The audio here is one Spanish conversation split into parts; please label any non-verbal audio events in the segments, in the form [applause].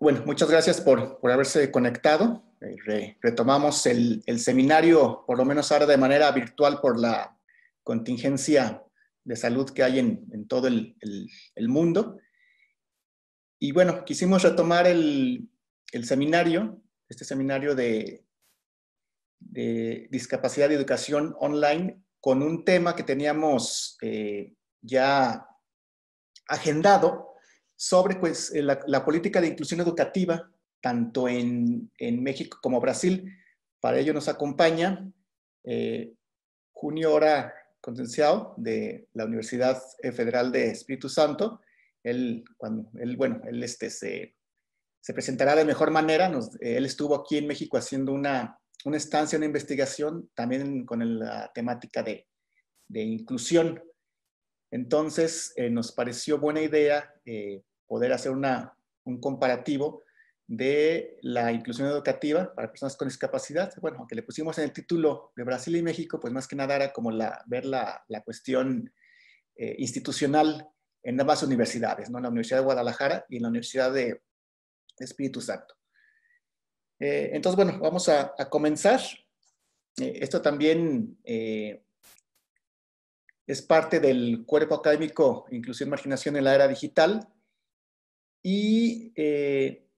Bueno, muchas gracias por, por haberse conectado. Eh, retomamos el, el, seminario, por lo menos ahora de manera virtual por la contingencia de salud que hay en, en todo el, el, mundo. Y bueno, quisimos retomar el, seminario, este seminario de, de, discapacidad y educación online, con un tema que teníamos eh, ya agendado, sobre pues, eh, la, política de inclusión educativa, tanto en, México como Brasil. Para ello nos acompaña eh, Junio Ora de la Universidad Federal de Espíritu Santo. Él, cuando, él bueno, él este, se, se presentará de mejor manera. él estuvo aquí en México haciendo una, una estancia, una investigación, también con la temática de, de inclusión. Entonces, eh, nos pareció buena idea eh, poder hacer una, un comparativo de la inclusión educativa para personas con discapacidad. Bueno, aunque le pusimos en el título de Brasil y México, pues más que nada era como la, ver la, la cuestión eh, institucional en ambas universidades, ¿no? en la Universidad de Guadalajara y en la Universidad de, Espíritu Santo. Eh, entonces, bueno, vamos a, comenzar. Eh, esto también es parte del cuerpo académico Inclusión y Marginación en la Era Digital, y eh,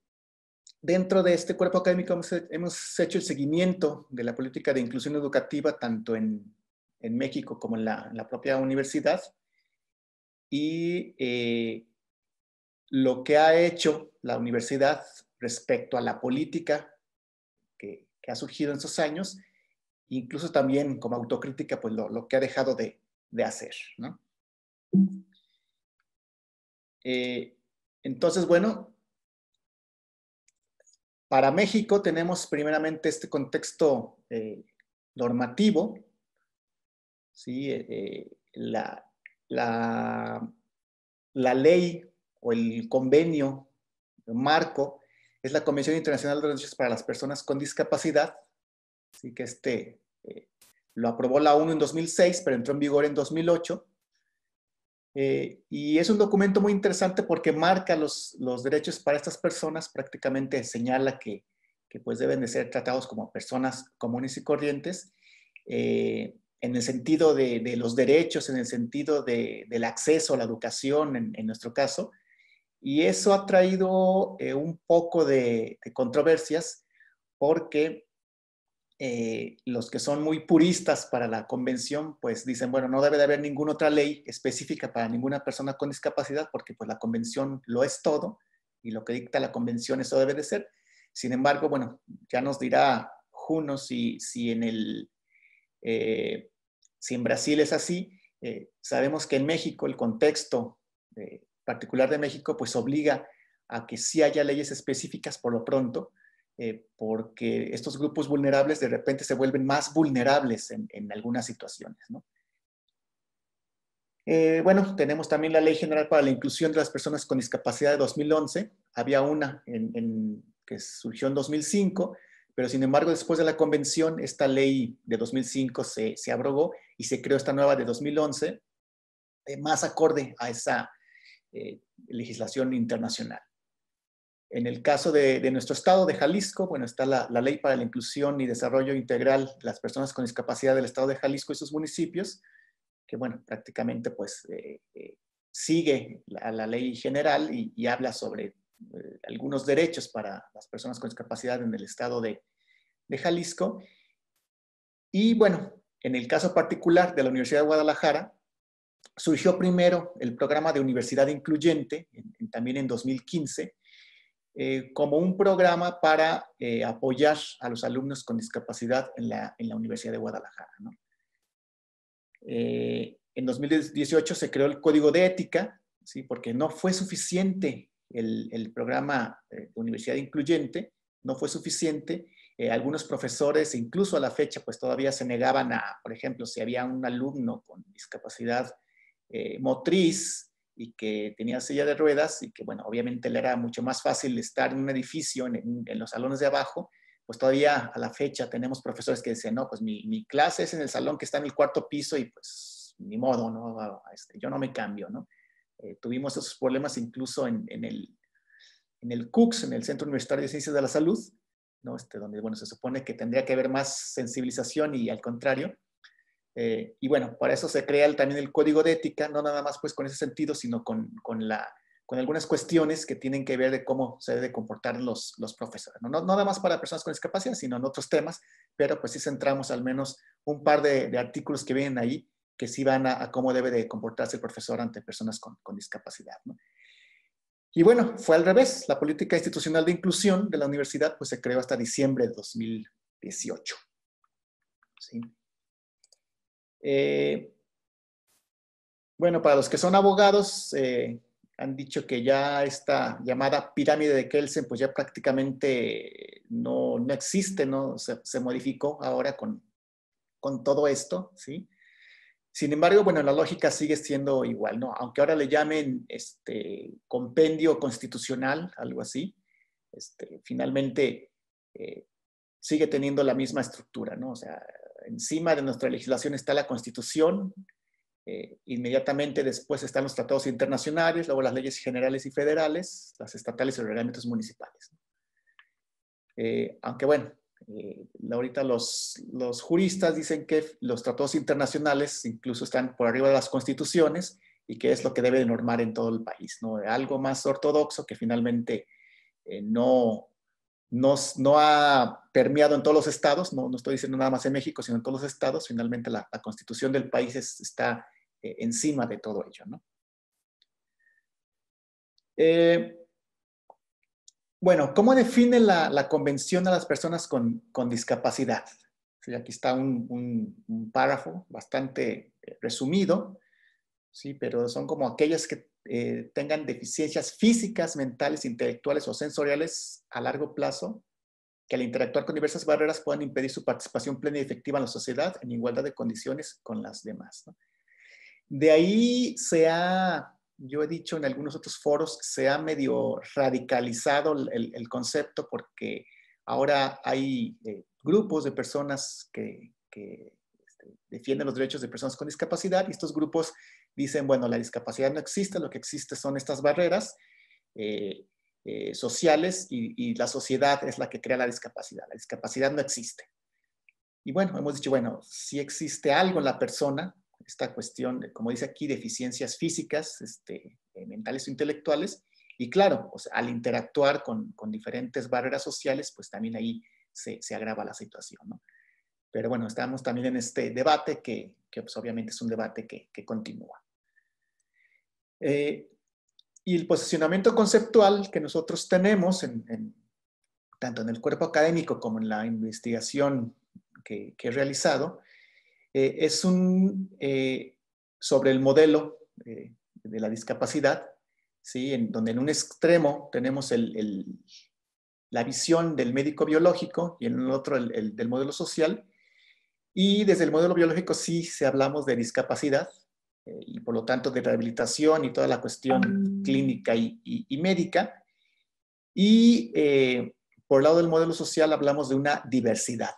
dentro de este cuerpo académico hemos, hecho el seguimiento de la política de inclusión educativa tanto en, México como en la, propia universidad. Y eh, lo que ha hecho la universidad respecto a la política que, ha surgido en esos años, incluso también como autocrítica, pues lo, que ha dejado de, hacer. Eh, entonces, bueno, para México tenemos primeramente este contexto eh, normativo, ¿sí? Eh, eh, la, la, la, ley o el convenio marco es la Convención Internacional de Derechos para las Personas con Discapacidad, ¿sí? que este lo aprobó la ONU en 2006, pero entró en vigor en 2008. Eh, y es un documento muy interesante porque marca los, derechos para estas personas, prácticamente señala que, que, pues deben de ser tratados como personas comunes y corrientes, eh, en el sentido de, los derechos, en el sentido de, del acceso a la educación, en, nuestro caso. Y eso ha traído eh, un poco de controversias porque eh, los que son muy puristas para la convención, pues dicen, bueno, no debe de haber ninguna otra ley específica para ninguna persona con discapacidad, porque pues la convención lo es todo, y lo que dicta la convención eso debe de ser. Sin embargo, bueno, ya nos dirá Juno si, si en el... Eh, si en Brasil es así, eh, sabemos que en México el contexto particular de México pues obliga a que sí haya leyes específicas por lo pronto, eh, porque estos grupos vulnerables de repente se vuelven más vulnerables en, algunas situaciones. Eh, bueno, tenemos también la Ley General para la Inclusión de las Personas con Discapacidad de 2011. Había una que surgió en 2005, pero sin embargo después de la convención, esta ley de 2005 se, abrogó y se creó esta nueva de 2011, eh, más acorde a esa legislación internacional. En el caso de, nuestro estado de Jalisco, bueno, está la, Ley para la Inclusión y Desarrollo Integral de las Personas con Discapacidad del Estado de Jalisco y sus municipios, que bueno, prácticamente pues eh, eh, sigue la, ley general y, habla sobre eh, algunos derechos para las personas con discapacidad en el Estado de, Jalisco. Y bueno, en el caso particular de la Universidad de Guadalajara, surgió primero el programa de Universidad Incluyente, también en 2015, eh, como un programa para eh, apoyar a los alumnos con discapacidad en la, en la Universidad de Guadalajara. Eh, en 2018 se creó el Código de Ética, ¿sí? porque no fue suficiente el, el programa de Universidad Incluyente, no fue suficiente. algunos profesores, incluso a la fecha, pues todavía se negaban a, por ejemplo, si había un alumno con discapacidad motriz, y que tenía silla de ruedas y que, bueno, obviamente le era mucho más fácil estar en un edificio, en, los salones de abajo, pues todavía a la fecha tenemos profesores que dicen, no, pues mi, clase es en el salón que está en el cuarto piso y pues ni modo, ¿no? Este, yo no me cambio, ¿no? Eh, tuvimos esos problemas incluso en, en, el, en el CUCS, en el Centro Universitario de Ciencias de la Salud, ¿no? Este, donde bueno, se supone que tendría que haber más sensibilización y al contrario. Eh, y bueno, para eso se crea también el código de ética, no nada más pues con ese sentido, sino con, con, la, con algunas cuestiones que tienen que ver de cómo se debe comportar los, los profesores. ¿no? Nada más para personas con discapacidad, sino en otros temas, pero pues sí centramos al menos un par de, artículos que vienen ahí que sí van a, cómo debe de comportarse el profesor ante personas con, con discapacidad. Y bueno, fue al revés. La política institucional de inclusión de la universidad pues, se creó hasta diciembre de 2018. ¿Sí? Eh, bueno, para los que son abogados, eh, han dicho que ya esta llamada pirámide de Kelsen pues ya prácticamente no, no existe, ¿no? Se, se, modificó ahora con, con todo esto, ¿sí? Sin embargo, bueno, la lógica sigue siendo igual, ¿no? Aunque ahora le llamen este, compendio constitucional, algo así, este, finalmente eh, sigue teniendo la misma estructura, ¿no? O sea, encima de nuestra legislación está la Constitución, eh, inmediatamente después están los tratados internacionales, luego las leyes generales y federales, las estatales y los reglamentos municipales. Eh, aunque bueno, eh, ahorita los, los, juristas dicen que los tratados internacionales incluso están por arriba de las constituciones y que es lo que debe normar en todo el país, ¿no? Algo más ortodoxo que finalmente eh, no, no, ha permeado en todos los estados, no, no, estoy diciendo nada más en México, sino en todos los estados, finalmente la, constitución del país es, está eh, encima de todo ello, ¿no? Eh, bueno, ¿cómo define la, la, convención a las personas con, con discapacidad? Aquí está un, un, un, párrafo bastante eh, resumido, sí, pero son como aquellas que eh, tengan deficiencias físicas, mentales, intelectuales o sensoriales a largo plazo, que al interactuar con diversas barreras puedan impedir su participación plena y efectiva en la sociedad en igualdad de condiciones con las demás. ¿no? De ahí se ha yo he dicho en algunos otros foros, se ha medio radicalizado el, el concepto porque ahora hay eh, grupos de personas que, que este, defienden los derechos de personas con discapacidad y estos grupos dicen, bueno, la discapacidad no existe, lo que existe son estas barreras eh, eh, sociales y, la sociedad es la que crea la discapacidad. La discapacidad no existe. Y bueno, hemos dicho, bueno, si existe algo en la persona, esta cuestión, como dice aquí, deficiencias físicas, este, eh, mentales o intelectuales. Y claro, al interactuar con, con, diferentes barreras sociales, pues también ahí se, se agrava la situación. ¿no? Pero bueno, estamos también en este debate que, que pues, obviamente es un debate que, que continúa. Eh, y el posicionamiento conceptual que nosotros tenemos, en, en, tanto en el cuerpo académico como en la investigación que, he realizado, eh, es un, eh, sobre el modelo de la discapacidad, ¿sí? en, donde en un extremo tenemos el, la visión del médico biológico y en el otro el, el, del modelo social. Y desde el modelo biológico sí se hablamos de discapacidad eh, y por lo tanto de rehabilitación y toda la cuestión clínica y, y, y médica. Y eh, por el lado del modelo social hablamos de una diversidad.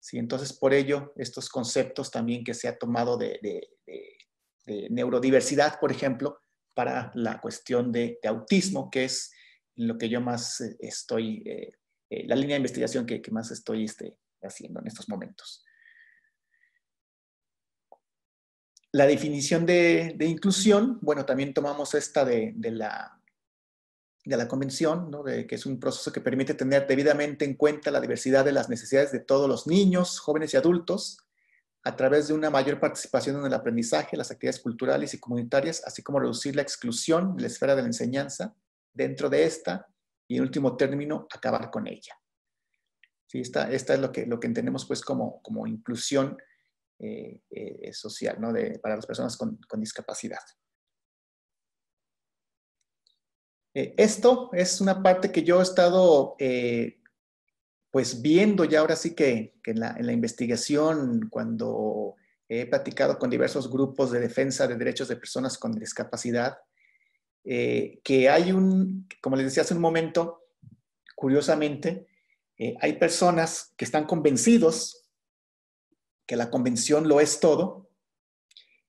¿sí? Entonces, por ello, estos conceptos también que se ha tomado de, de, de, de neurodiversidad, por ejemplo, para la cuestión de, autismo, que es lo que yo más eh, estoy, eh, eh, la línea de investigación que, que más estoy este, haciendo en estos momentos. La definición de, inclusión, bueno, también tomamos esta de, la, de la Convención, ¿no? que es un proceso que permite tener debidamente en cuenta la diversidad de las necesidades de todos los niños, jóvenes y adultos, a través de una mayor participación en el aprendizaje, las actividades culturales y comunitarias, así como reducir la exclusión de la esfera de la enseñanza dentro de esta y, en último término, acabar con ella. ¿Sí? Esta, esta es lo que, lo que entendemos pues, como, como inclusión eh, eh, social ¿no? de, para las personas con, discapacidad. Eh, esto es una parte que yo he estado pues viendo ya ahora sí que, que en, la, en, la, investigación, cuando he platicado con diversos grupos de defensa de derechos de personas con discapacidad, que hay un, como les decía hace un momento, curiosamente, hay personas que están convencidos que la convención lo es todo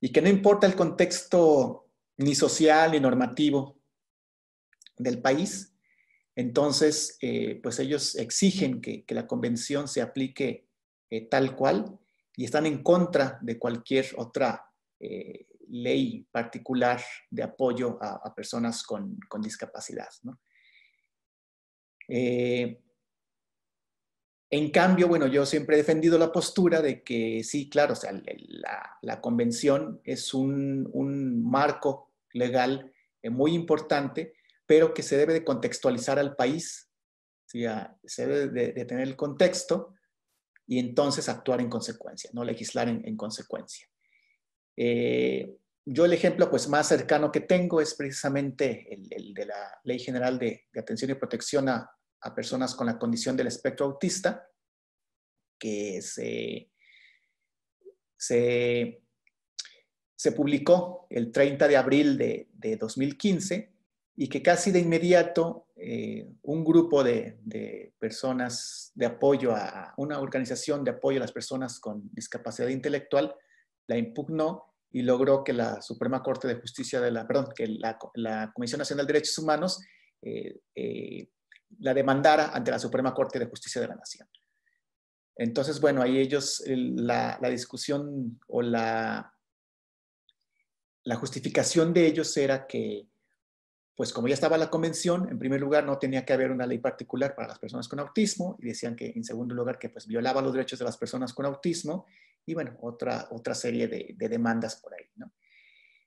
y que no importa el contexto ni social ni normativo del país, Entonces, eh, pues ellos exigen que, la convención se aplique eh, tal cual y están en contra de cualquier otra eh, ley particular de apoyo a, personas con, discapacidad. En cambio, bueno, yo siempre he defendido la postura de que sí, claro, o sea, la, convención es un, marco legal muy importante pero que se debe de contextualizar al país, ¿sí? se debe de, tener el contexto y entonces actuar en consecuencia, no legislar en, consecuencia. Eh, yo el ejemplo pues, más cercano que tengo es precisamente el, de la Ley General de, Atención y Protección a, Personas con la Condición del Espectro Autista, que se, se, publicó el 30 de abril de, de 2015 y que casi de inmediato eh, un grupo de, personas de apoyo a una organización de apoyo a las personas con discapacidad intelectual la impugnó y logró que la Suprema Corte de Justicia de la, perdón, que la, Comisión Nacional de Derechos Humanos eh, eh, la demandara ante la Suprema Corte de Justicia de la Nación. Entonces, bueno, ahí ellos, la, discusión o la, la justificación de ellos era que pues como ya estaba la convención, en primer lugar no tenía que haber una ley particular para las personas con autismo y decían que en segundo lugar que pues violaba los derechos de las personas con autismo y bueno, otra, otra serie de, demandas por ahí, ¿no?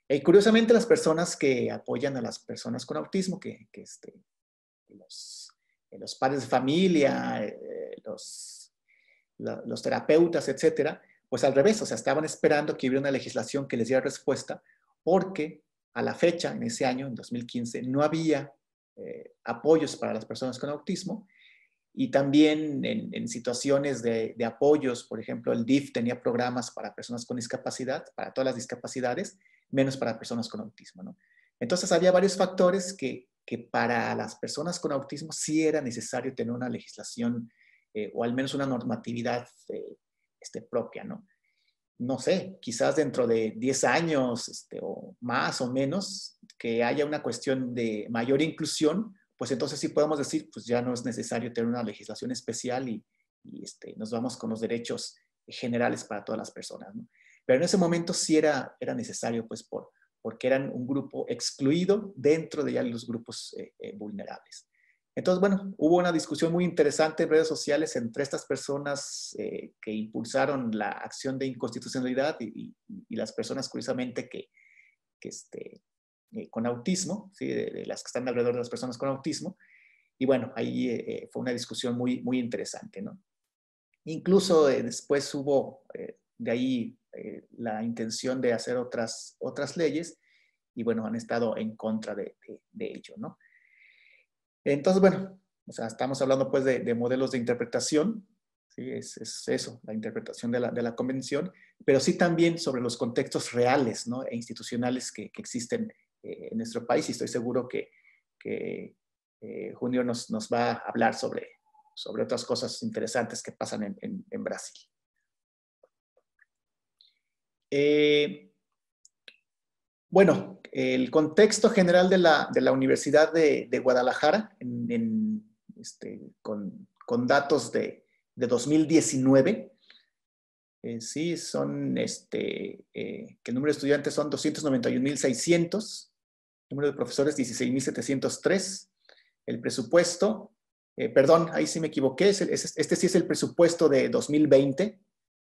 Y curiosamente las personas que apoyan a las personas con autismo, que, este, los, padres de familia, eh, los, los terapeutas, etcétera, pues al revés, o sea, estaban esperando que hubiera una legislación que les diera respuesta porque a la fecha, en ese año, en 2015, no había eh, apoyos para las personas con autismo y también en, situaciones de, apoyos, por ejemplo, el DIF tenía programas para personas con discapacidad, para todas las discapacidades, menos para personas con autismo. ¿no? Entonces había varios factores que, que, para las personas con autismo sí era necesario tener una legislación eh, o al menos una normatividad eh, este, propia. ¿no? no sé, quizás dentro de 10 años este, o más o menos, que haya una cuestión de mayor inclusión, pues entonces sí podemos decir, pues ya no es necesario tener una legislación especial y, este, nos vamos con los derechos generales para todas las personas. Pero en ese momento sí era, era necesario, pues por, porque eran un grupo excluido dentro de ya los grupos eh, eh, vulnerables. Entonces, bueno, hubo una discusión muy interesante en redes sociales entre estas personas eh, que impulsaron la acción de inconstitucionalidad y, las personas, curiosamente, que, este, eh, con autismo, ¿sí? de, las que están alrededor de las personas con autismo. Y bueno, ahí eh, fue una discusión muy, muy interesante, ¿no? Incluso después hubo de ahí la intención de hacer otras, otras leyes y bueno, han estado en contra de, de ello, ¿no? Entonces, bueno, o sea, estamos hablando pues de, modelos de interpretación, ¿sí? es, eso, la interpretación de la, convención, pero sí también sobre los contextos reales ¿no? e institucionales que, existen eh, en nuestro país y estoy seguro que, que eh, Junio nos, va a hablar sobre, sobre otras cosas interesantes que pasan en, Brasil. Eh, bueno, el contexto general de la, Universidad de, Guadalajara, este, con, datos de, 2019, eh, sí, son, este, eh, que el número de estudiantes son 291.600, el número de profesores 16.703, el presupuesto, eh, perdón, ahí sí me equivoqué, este sí es el presupuesto de 2020,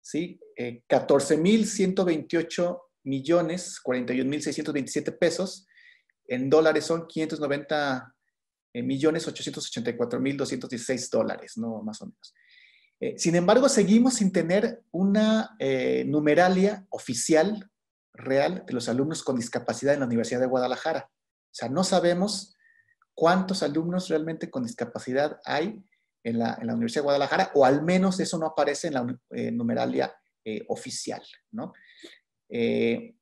¿sí? 14.128 millones 41 mil 627 pesos. En dólares son 590 eh, millones 884 mil 216 dólares, ¿no? Más o menos. Eh, sin embargo, seguimos sin tener una eh, numeralia oficial real de los alumnos con discapacidad en la Universidad de Guadalajara. O sea, no sabemos cuántos alumnos realmente con discapacidad hay en la, en la Universidad de Guadalajara, o al menos eso no aparece en la numeralia oficial, ¿no? Eh,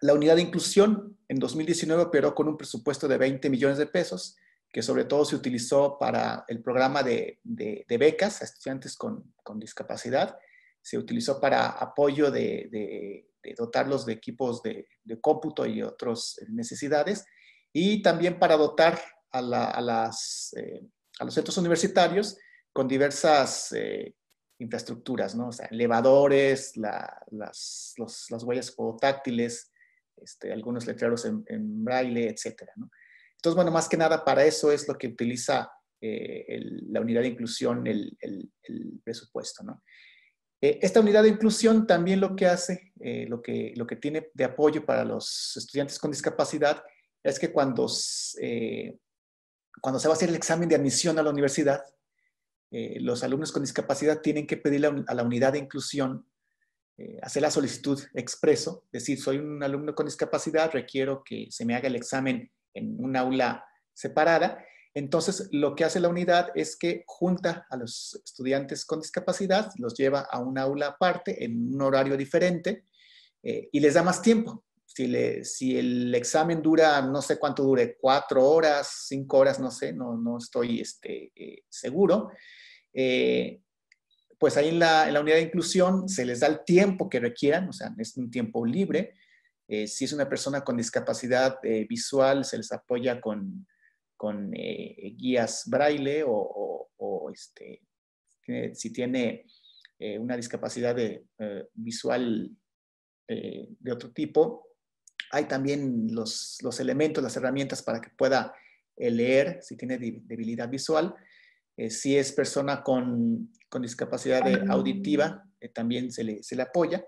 la unidad de inclusión en 2019 operó con un presupuesto de 20 millones de pesos, que sobre todo se utilizó para el programa de, becas a estudiantes con, discapacidad, se utilizó para apoyo de, dotarlos de equipos de, cómputo y otras necesidades, y también para dotar a, las, a los centros universitarios con diversas infraestructuras, ¿no? O sea, elevadores, las, las, huellas fototáctiles, este, algunos letreros en, braille, etcétera, ¿no? Entonces, bueno, más que nada para eso es lo que utiliza eh, la unidad de inclusión, el, el, presupuesto, ¿no? Eh, esta unidad de inclusión también lo que hace, eh, lo, que, lo que tiene de apoyo para los estudiantes con discapacidad es que cuando, cuando se va a hacer el examen de admisión a la universidad, eh, los alumnos con discapacidad tienen que pedirle a la unidad de inclusión, eh, hacer la solicitud expreso, decir, soy un alumno con discapacidad, requiero que se me haga el examen en un aula separada. Entonces, lo que hace la unidad es que junta a los estudiantes con discapacidad, los lleva a un aula aparte, en un horario diferente, eh, y les da más tiempo. Si, el examen dura, no sé cuánto dure, cuatro horas, cinco horas, no sé, no, no estoy este, seguro. Eh, pues ahí en la, unidad de inclusión se les da el tiempo que requieran, o sea, es un tiempo libre. Eh, si es una persona con discapacidad eh, visual, se les apoya con, con guías braille o, este, si tiene una discapacidad visual de otro tipo, hay también los, elementos, las herramientas para que pueda leer si tiene debilidad visual. Eh, si es persona con, con discapacidad auditiva, eh, también se le, se le, apoya.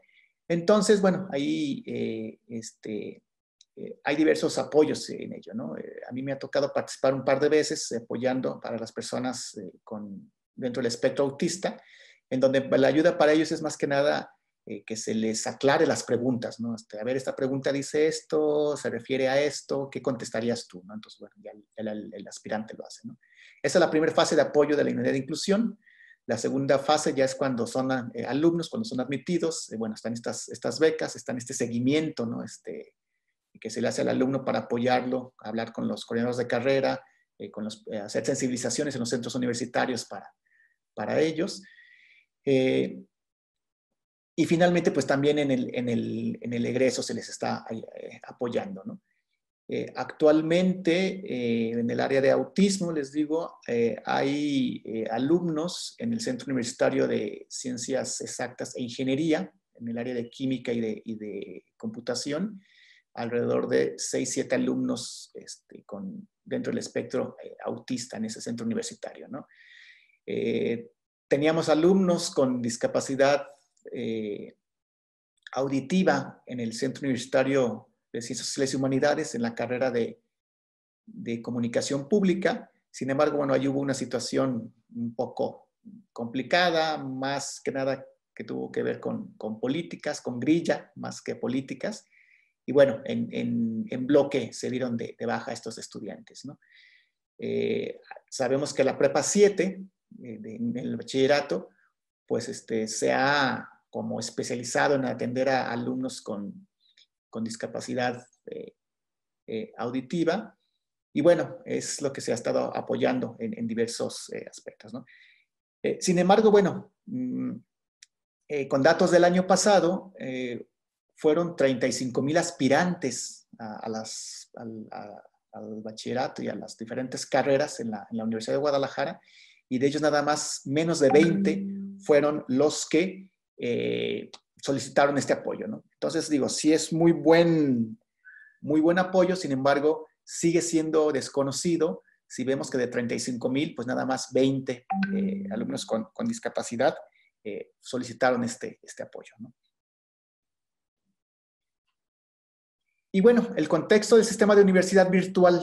Entonces, bueno, ahí eh, este, hay diversos apoyos en ello, ¿no? a mí me ha tocado participar un par de veces apoyando para las personas con, dentro del espectro autista, en donde la ayuda para ellos es más que nada que se les aclare las preguntas, ¿no? Este, a ver, esta pregunta dice esto, se refiere a esto, ¿qué contestarías tú? ¿no? Entonces, bueno, ya el, el, aspirante lo hace, ¿no? Esa es la primera fase de apoyo de la unidad de inclusión. La segunda fase ya es cuando son eh, alumnos, cuando son admitidos, eh, bueno, están estas, estas becas, están este seguimiento, ¿no? Este, que se le hace al alumno para apoyarlo, hablar con los coordinadores de carrera, eh, con los, hacer sensibilizaciones en los centros universitarios para, para ellos. Y finalmente, pues también en el, en el, en el egreso se les está apoyando, ¿no? Eh, actualmente, eh, en el área de autismo, les digo, eh, hay alumnos en el Centro Universitario de Ciencias Exactas e Ingeniería, en el área de química y de, computación, alrededor de 6, 7 alumnos este, con, dentro del espectro autista en ese centro universitario. ¿no? teníamos alumnos con discapacidad auditiva en el Centro Universitario de Ciencias Sociales y Humanidades en la carrera de, de comunicación pública. Sin embargo, bueno, ahí hubo una situación un poco complicada, más que nada que tuvo que ver con, con políticas, con grilla, más que políticas. Y bueno, en, en, bloque se dieron de, de, baja estos estudiantes. ¿no? Eh, sabemos que la prepa 7, eh, en el bachillerato, pues este, se ha como especializado en atender a alumnos con, con discapacidad eh, eh, auditiva. Y bueno, es lo que se ha estado apoyando en, diversos eh, aspectos. sin embargo, bueno, mm, con datos del año pasado, fueron 35 mil aspirantes a, las, al, bachillerato y a las diferentes carreras en la, Universidad de Guadalajara, y de ellos nada más menos de 20 fueron los que solicitaron este apoyo. Entonces, digo, sí es muy buen, muy buen apoyo, sin embargo, sigue siendo desconocido. Si vemos que de 35 mil, pues nada más 20 eh, alumnos con, discapacidad eh, solicitaron este, este apoyo. Y bueno, el contexto del sistema de universidad virtual,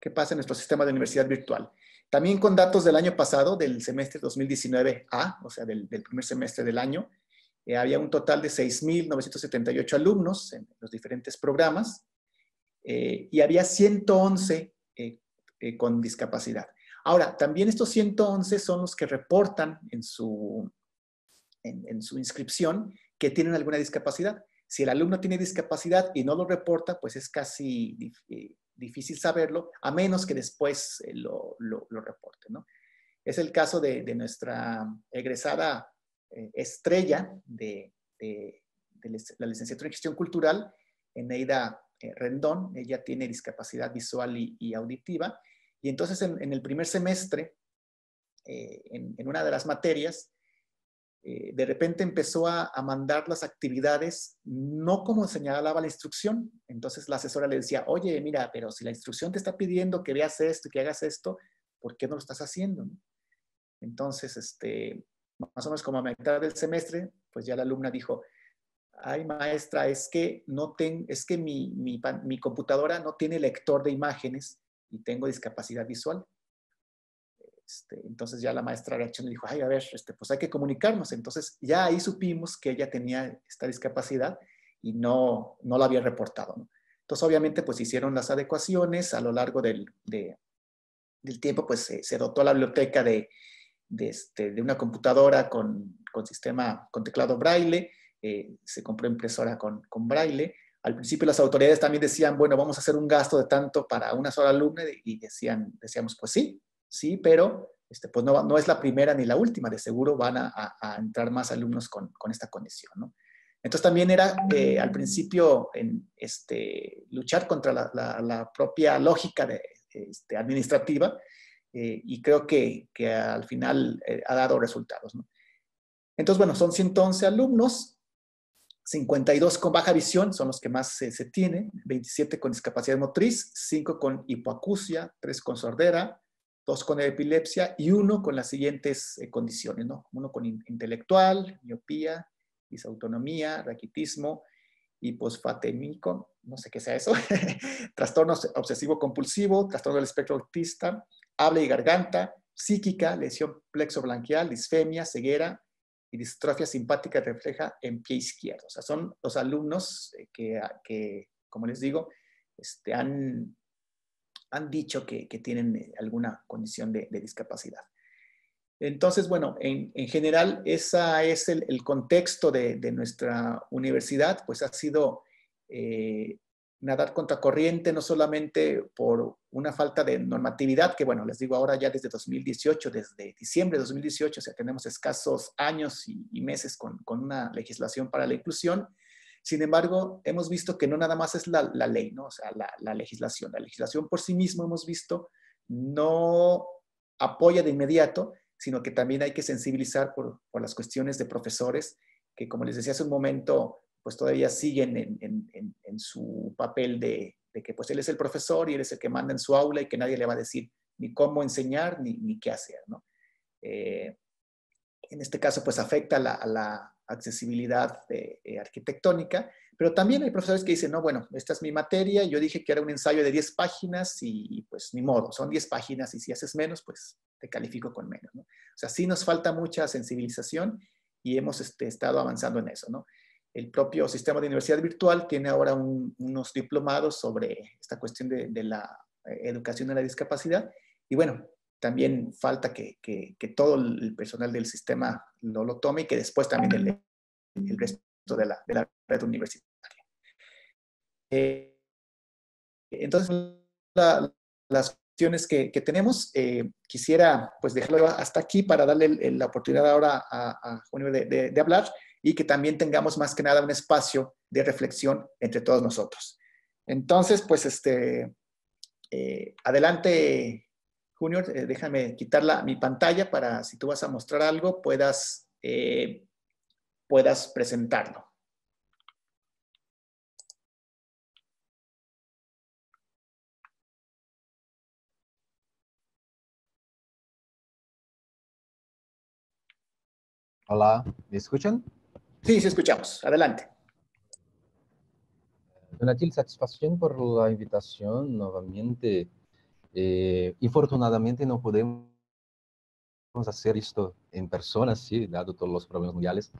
¿qué pasa en nuestro sistema de universidad virtual? También con datos del año pasado, del semestre 2019A, o sea, del, primer semestre del año, eh, había un total de 6.978 alumnos en los diferentes programas eh, y había 111 eh, con discapacidad. Ahora, también estos 111 son los que reportan en, su inscripción que tienen alguna discapacidad. Si el alumno tiene discapacidad y no lo reporta, pues es casi difícil saberlo, a menos que después lo, lo, reporte. ¿no? Es el caso de, de nuestra egresada eh, estrella de, la licenciatura en gestión cultural, Eneida eh, Rendón. Ella tiene discapacidad visual y, auditiva. Y entonces en, el primer semestre, eh, en, una de las materias, eh, de repente empezó a, mandar las actividades no como señalaba la instrucción. Entonces la asesora le decía, oye, mira, pero si la instrucción te está pidiendo que veas esto y que hagas esto, ¿por qué no lo estás haciendo? Entonces, este, más o menos como a mitad del semestre, pues ya la alumna dijo, ay maestra, es que, no ten, es que mi, computadora no tiene lector de imágenes y tengo discapacidad visual. Este, entonces ya la maestra reaccionó y dijo, ay, a ver, este, pues hay que comunicarnos. Entonces ya ahí supimos que ella tenía esta discapacidad y no, no la había reportado. Entonces obviamente pues hicieron las adecuaciones a lo largo del, del tiempo, pues se, dotó la biblioteca de, de, este, de una computadora con, con, sistema, con teclado braille, eh, se compró impresora con, con braille. Al principio las autoridades también decían, bueno, vamos a hacer un gasto de tanto para una sola alumna y decían, decíamos, pues sí, sí, pero este, pues no, no, es la primera ni la última, de seguro van a, entrar más alumnos con, esta condición. ¿no? Entonces también era eh, al principio en, este, luchar contra la, propia lógica de, este, administrativa eh, y creo que, que al final eh, ha dado resultados. Entonces, bueno, son 111 alumnos, 52 con baja visión son los que más se, se tienen, 27 con discapacidad motriz, 5 con hipoacusia, 3 con sordera, dos con epilepsia y uno con las siguientes eh, condiciones, ¿no? Uno con intelectual, miopía, disautonomía, raquitismo, hiposfatémico, no sé qué sea eso, [laughs] trastorno obsesivo-compulsivo, trastorno del espectro autista, habla y garganta, psíquica, lesión plexobranquial, disfemia, ceguera y distrofia simpática refleja en pie izquierdo. O sea, son los alumnos eh, que, que como les digo, este, han han dicho que, tienen eh, alguna condición de, discapacidad. Entonces, bueno, en, general, ese es el, contexto de, nuestra universidad, pues ha sido eh, nadar contra corriente, no solamente por una falta de normatividad, que bueno, les digo ahora ya desde 2018, desde diciembre de 2018, o sea, tenemos escasos años y, meses con, con, una legislación para la inclusión, sin embargo, hemos visto que no nada más es la, ley, ¿no? O sea, la, legislación. La legislación por sí mismo hemos visto no apoya de inmediato, sino que también hay que sensibilizar por, las cuestiones de profesores que, como les decía hace un momento, pues todavía siguen en, su papel de, que pues él es el profesor y él es el que manda en su aula y que nadie le va a decir ni cómo enseñar ni, qué hacer, ¿no? Eh, en este caso, pues afecta a la, accesibilidad eh, arquitectónica, pero también hay profesores que dicen, no, bueno, esta es mi materia, yo dije que era un ensayo de 10 páginas y pues ni modo, son 10 páginas y si haces menos, pues te califico con menos. ¿no? O sea, sí nos falta mucha sensibilización y hemos este, estado avanzando en eso. ¿no? El propio sistema de universidad virtual tiene ahora unos diplomados sobre esta cuestión de, de la eh, educación de la discapacidad y bueno, también falta que, que, todo el personal del sistema lo, lo, tome y que después también el, el resto de la, de la, red universitaria. Eh, entonces, las cuestiones que, que tenemos, eh, quisiera pues dejarlo hasta aquí para darle la oportunidad ahora a, a Junio de, de, hablar y que también tengamos más que nada un espacio de reflexión entre todos nosotros. Entonces, pues, este, eh, adelante, Junior, eh, déjame quitar mi pantalla para si tú vas a mostrar algo, puedas, eh, puedas presentarlo. Hola, ¿me escuchan? Sí, sí escuchamos. Adelante. Donatil, satisfacción por la invitación nuevamente. Eh, infortunadamente no podemos hacer esto en persona, sí, dado todos los problemas mundiales,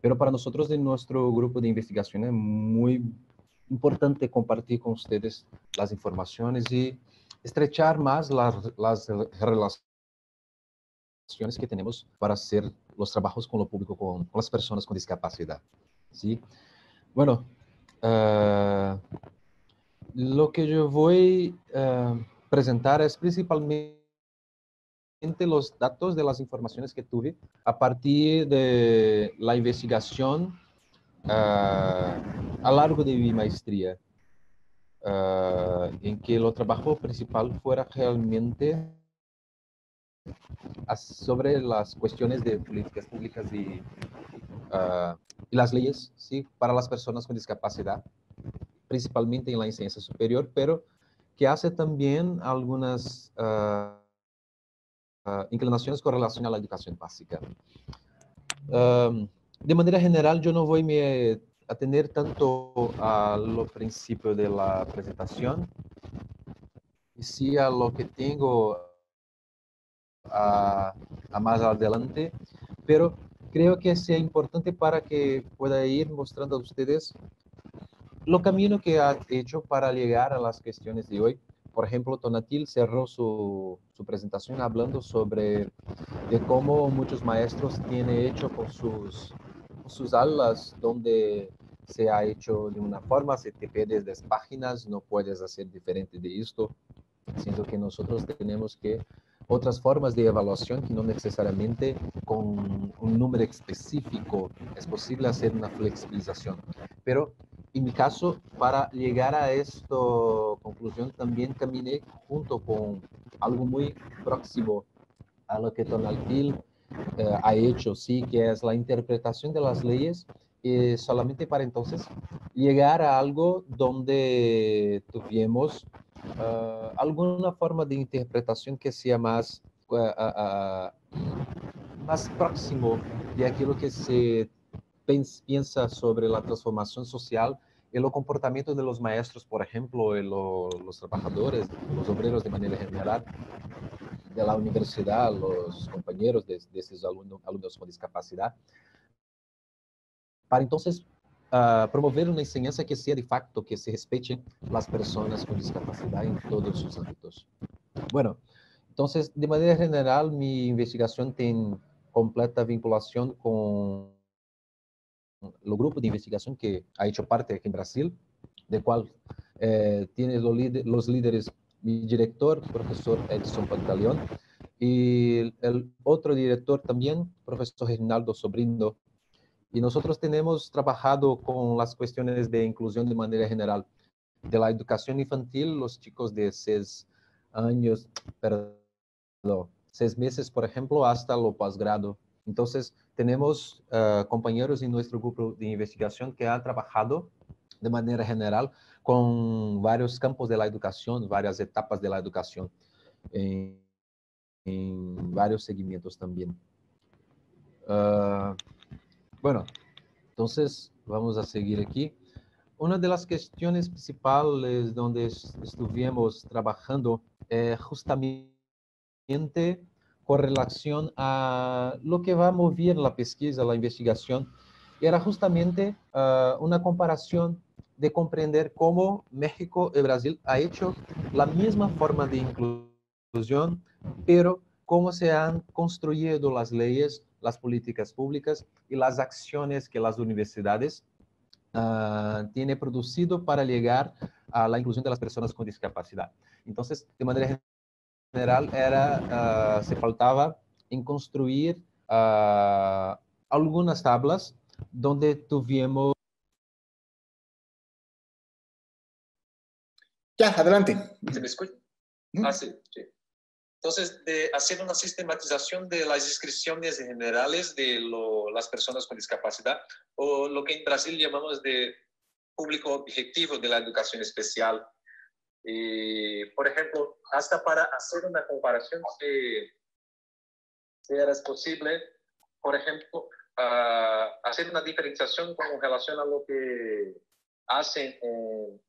pero para nosotros de nuestro grupo de investigación es muy importante compartir con ustedes las informaciones y estrechar más las, las relaciones que tenemos para hacer los trabajos con lo público, con, con las personas con discapacidad. ¿sí? Bueno, uh, lo que yo voy... Uh, presentar es principalmente los datos de las informaciones que tuve a partir de la investigación uh, a largo de mi maestría. ah, en que el trabajo principal fuera realmente sobre las cuestiones de políticas públicas y, ah, y, las leyes ¿sí? para las personas con discapacidad, principalmente en la enseñanza superior, pero que hace también algunas inclinaciones con relación a la educación básica. de manera general, yo no voy a atender tanto a lo principio de la presentación, y sí a lo que tengo a, a más adelante, pero creo que sea importante para que pueda ir mostrando a ustedes lo camino que ha hecho para llegar a las cuestiones de hoy por ejemplo, Tonatil cerró su, su, presentación hablando sobre de cómo muchos maestros tienen hecho con sus, sus aulas donde se ha hecho de una forma, se te pide las páginas, no puedes hacer diferente de esto, siendo que nosotros tenemos que otras formas de evaluación que no necesariamente con un número específico es posible hacer una flexibilización. Pero en mi caso, para llegar a esta conclusión, también caminé junto con algo muy próximo a lo que Tonaltil eh, ha hecho, sí, que es la interpretación de las leyes, solamente para entonces llegar a algo donde tuviéramos uh, alguna forma de interpretación que sea más, uh, uh, más próximo de aquilo que se piensa sobre la transformación social y el comportamiento de los maestros, por ejemplo, y lo, los trabajadores, los obreros de manera general, de la universidad, los compañeros de, de esos alumnos, alumnos con discapacidad, para entonces uh, promover una enseñanza que sea de facto, que se respete las personas con discapacidad en todos sus ámbitos. Bueno, entonces, de manera general, mi investigación tiene completa vinculación con el grupo de investigación que ha hecho parte aquí en Brasil, de cual eh, tiene los, los, líderes mi director, profesor Edson Pantaleón, y el otro director también, profesor Reginaldo Sobrino. Y nosotros tenemos trabajado con las cuestiones de inclusión de manera general, de la educación infantil, los chicos de seis años, perdón, seis meses, por ejemplo, hasta lo posgrado. Entonces, tenemos uh, compañeros en nuestro grupo de investigación que han trabajado de manera general con varios campos de la educación, varias etapas de la educación, en, en varios segmentos también. Uh, bueno, entonces vamos a seguir aquí. Una de las cuestiones principales donde estuvimos trabajando es justamente con relación a lo que va a mover la pesquisa, la investigación, era justamente uh, una comparación de comprender cómo México y Brasil ha hecho la misma forma de inclusión, pero cómo se han construido las leyes, las políticas públicas y las acciones que las universidades uh, tienen producido para llegar a la inclusión de las personas con discapacidad. Entonces, de manera general era, uh, se faltaba en construir uh, algunas tablas donde tuvimos... Ya, adelante. ¿Se me escucha? Ah, sí, sí. Entonces, de hacer una sistematización de las inscripciones generales de lo, las personas con discapacidad, o lo que en Brasil llamamos de público objetivo de la educación especial, y, por ejemplo, hasta para hacer una comparación, si, si era posible, por ejemplo, uh, hacer una diferenciación con relación a lo que hacen,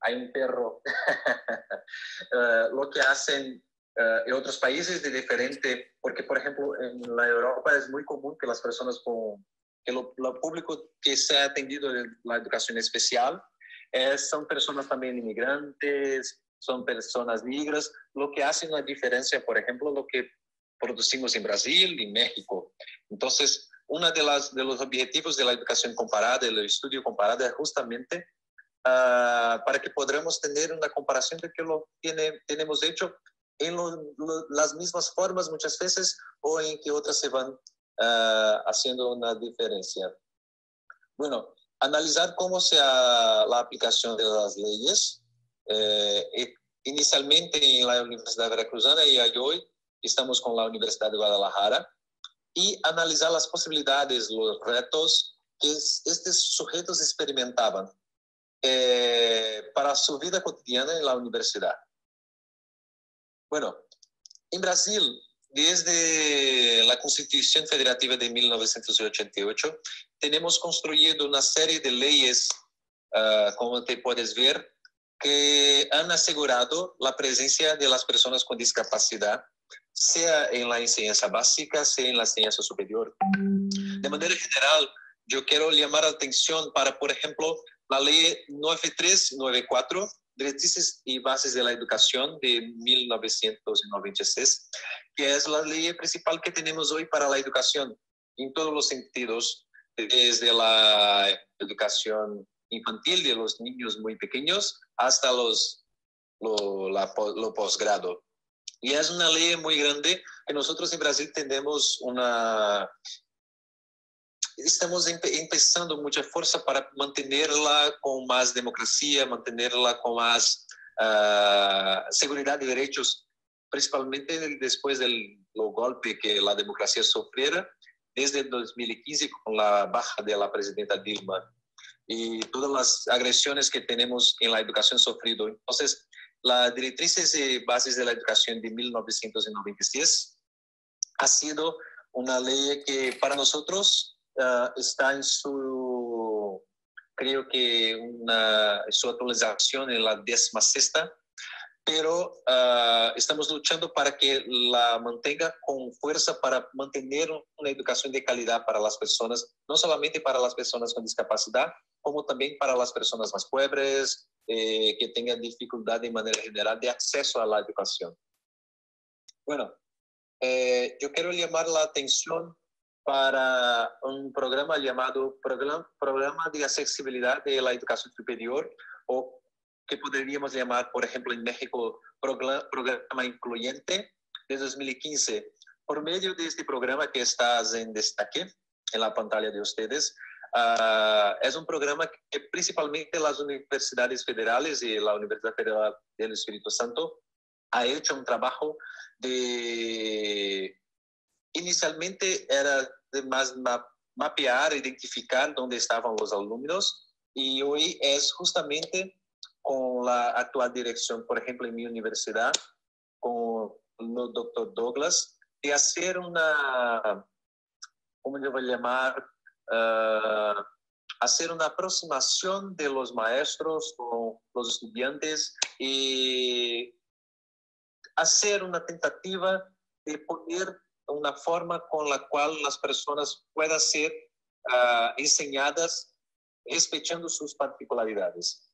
hay un perro, uh, [laughs] lo que hacen uh, en otros países de diferente, porque por ejemplo en la Europa es muy común que las personas con, que lo, lo público que se ha atendido en la educación especial eh, son personas también inmigrantes, son personas negras, lo que hace una diferencia, por ejemplo, lo que producimos en Brasil y México. Entonces, uno de, de los objetivos de la educación comparada, del estudio comparado, es justamente uh, para que podamos tener una comparación de que lo tiene, tenemos hecho en las mismas formas muchas veces o en que otras se van uh, haciendo una diferencia. Bueno, analizar cómo sea la aplicación de las leyes Eh, inicialmente en la Universidad Veracruzana y hoy estamos con la Universidad de Guadalajara y analizar las posibilidades, los retos que estos sujetos experimentaban eh, para su vida cotidiana en la universidad. Bueno, en Brasil, desde la Constitución Federativa de 1988, tenemos construido una serie de leyes, uh, como te puedes ver, que han asegurado la presencia de las personas con discapacidad, sea en la enseñanza básica, sea en la enseñanza superior. De manera general, yo quiero llamar la atención para, por ejemplo, la ley 9394, Directrices y Bases de la Educación de 1996, que es la ley principal que tenemos hoy para la educación en todos los sentidos, desde la educación infantil de los niños muy pequeños hasta los, lo, la, lo posgrado. Y es una ley muy grande que nosotros en Brasil tenemos una... Estamos empezando mucha fuerza para mantenerla con más democracia, mantenerla con más uh, seguridad de derechos, principalmente después del golpe que la democracia sufriera desde el 2015 con la baja de la presidenta Dilma y todas las agresiones que tenemos en la educación sufrido. Entonces, la directrices y bases de la educación de 1996 ha sido una ley que para nosotros uh, está en su, creo que una, su actualización en la décima sexta pero uh, estamos luchando para que la mantenga con fuerza para mantener una educación de calidad para las personas, no solamente para las personas con discapacidad, como también para las personas más pobres, eh, que tengan dificultad de manera general de acceso a la educación. Bueno, eh, yo quiero llamar la atención para un programa llamado Programa, programa de Accesibilidad de la Educación Superior o que podríamos llamar, por ejemplo, en México, programa incluyente de 2015. Por medio de este programa que está en destaque en la pantalla de ustedes, uh, es un programa que principalmente las universidades federales y la Universidad Federal del Espíritu Santo ha hecho un trabajo de, inicialmente era de más mapear, identificar dónde estaban los alumnos y hoy es justamente con la actual dirección, por ejemplo, en mi universidad, con el doctor Douglas, de hacer una, ¿cómo yo voy a llamar? Uh, hacer una aproximación de los maestros con los estudiantes y hacer una tentativa de poner una forma con la cual las personas puedan ser uh, enseñadas respetando sus particularidades.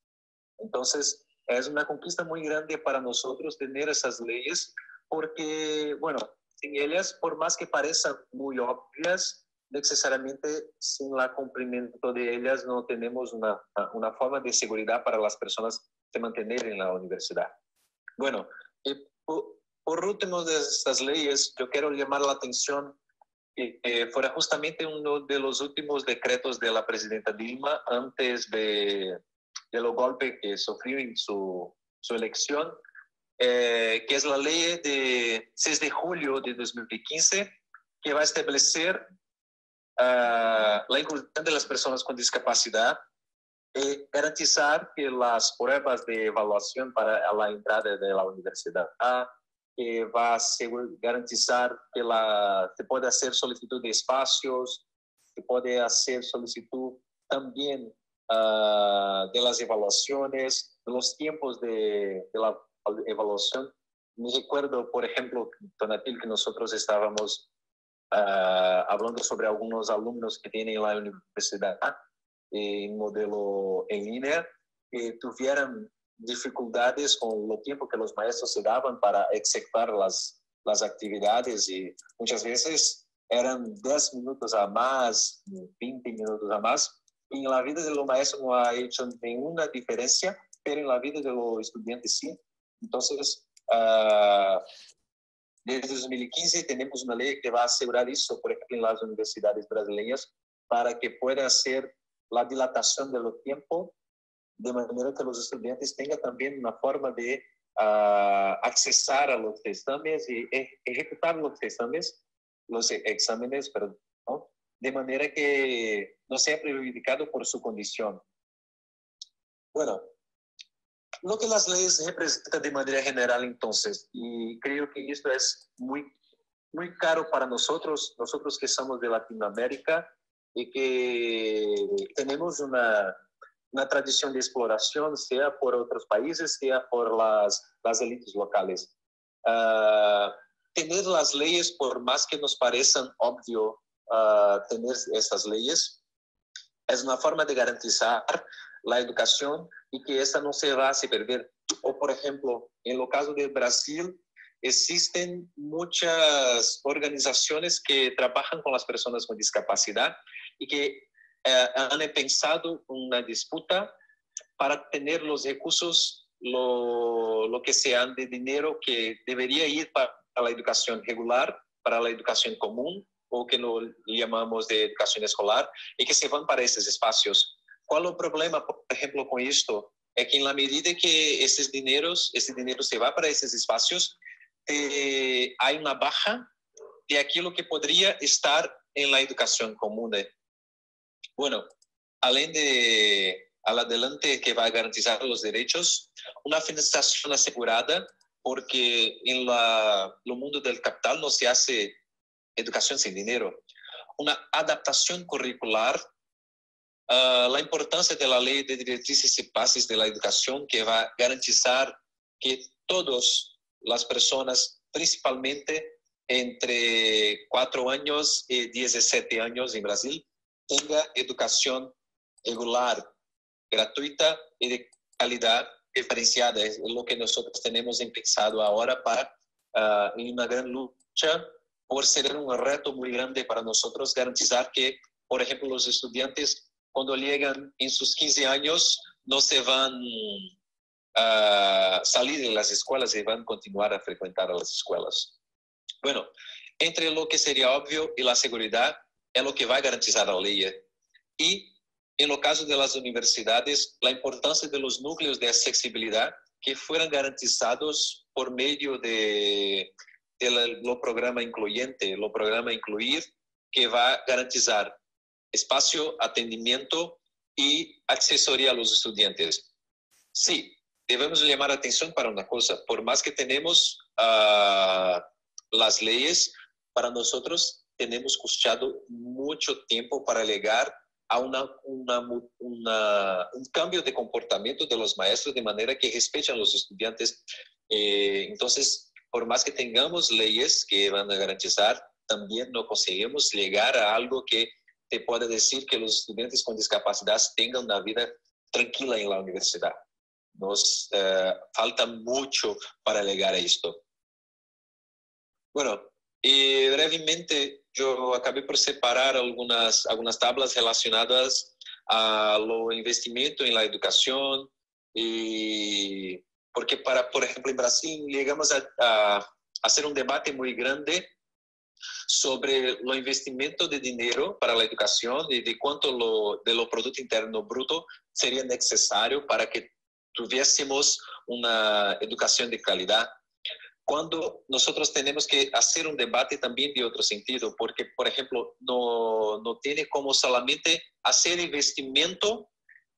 Entonces, es una conquista muy grande para nosotros tener esas leyes, porque, bueno, sin ellas, por más que parezcan muy obvias, necesariamente sin el cumplimiento de ellas no tenemos una, una forma de seguridad para las personas de mantener en la universidad. Bueno, por, por, último de estas leyes, yo quiero llamar la atención que fuera justamente uno de los últimos decretos de la presidenta Dilma antes de, de los golpes que sufrió en su, su elección, eh, que es la ley de 6 de julio de 2015, que va a establecer uh, la inclusión de las personas con discapacidad y garantizar que las pruebas de evaluación para la entrada de la universidad ah, que va a garantizar que la, se puede hacer solicitud de espacios, se puede hacer solicitud también uh, de las evaluaciones, de los tiempos de, la evaluación. Me recuerdo, por ejemplo, Tonatil, que nosotros estábamos uh, hablando sobre algunos alumnos que tienen la universidad en modelo en línea, que tuvieran dificultades con el tiempo que los maestros se daban para ejecutar las, las actividades y muchas veces eran 10 minutos a más, 20 minutos a más, en la vida de los maestros no ha hecho ninguna diferencia, pero la vida de los estudiantes sí. Entonces, uh, desde 2015 tenemos una ley que va a asegurar eso, por ejemplo, en las universidades brasileñas, para que pueda hacer la dilatación del tiempo de manera que los estudiantes tengan también una forma de uh, accesar a los exámenes y e ejecutar los exámenes, los exámenes, perdón, ¿no? de manera que no sea prejudicado por su condición. Bueno, lo que las leyes representan de manera general entonces, y creo que esto es muy, muy caro para nosotros, nosotros que somos de Latinoamérica y que tenemos una, una tradición de exploración, sea por otros países, sea por las, las élites locales. Uh, tener las leyes, por más que nos parezcan obvio uh, tener estas leyes, es una forma de garantizar la educación y que esta no se va a perder. O, por ejemplo, en el caso de Brasil, existen muchas organizaciones que trabajan con las personas con discapacidad y que eh, han pensado una disputa para tener los recursos, lo, lo que sean de dinero que debería ir para la educación regular, para la educación común o que no llamamos de educación escolar y que se van para esos espacios. ¿Cuál es el problema, por ejemplo, con esto? Es que en la medida que esos dineros, ese dinero se va para esos espacios, eh, hay una baja de aquello que podría estar en la educación común. Bueno, além de al adelante que va a garantizar los derechos, una financiación asegurada, porque en la, el mundo del capital no se hace educación sin dinero. Una adaptación curricular, uh, la importancia de la ley de directrices y bases de la educación que va a garantizar que todas las personas, principalmente entre 4 años y 17 años en Brasil, tenga educación regular, gratuita y de calidad diferenciada. Es lo que nosotros tenemos empezado ahora para uh, una gran lucha por ser un reto muy grande para nosotros garantizar que, por ejemplo, los estudiantes cuando llegan en sus 15 años no se van a salir de las escuelas y van a continuar a frecuentar las escuelas. Bueno, entre lo que sería obvio y la seguridad es lo que va a garantizar la ley. Y en lo caso de las universidades, la importancia de los núcleos de accesibilidad que fueran garantizados por medio de lo programa incluyente, lo programa incluir, que va a garantizar espacio, atendimiento y asesoría a los estudiantes. Sí, debemos llamar atención para una cosa, por más que tenemos uh, las leyes, para nosotros tenemos costado mucho tiempo para llegar a una, una, una, un cambio de comportamiento de los maestros de manera que respeten a los estudiantes. Eh, entonces, por más que tengamos leyes que van a garantizar, también no conseguimos llegar a algo que te pueda decir que los estudiantes con discapacidad tengan una vida tranquila en la universidad. Nos uh, falta mucho para llegar a esto. Bueno, y brevemente yo acabé por separar algunas, algunas tablas relacionadas a lo investimento en la educación y porque para, por ejemplo, en Brasil llegamos a, a hacer un debate muy grande sobre lo investimento de dinero para la educación y de cuánto lo, de lo Producto Interno Bruto sería necesario para que tuviésemos una educación de calidad. Cuando nosotros tenemos que hacer un debate también de otro sentido, porque, por ejemplo, no, no tiene como solamente hacer investimento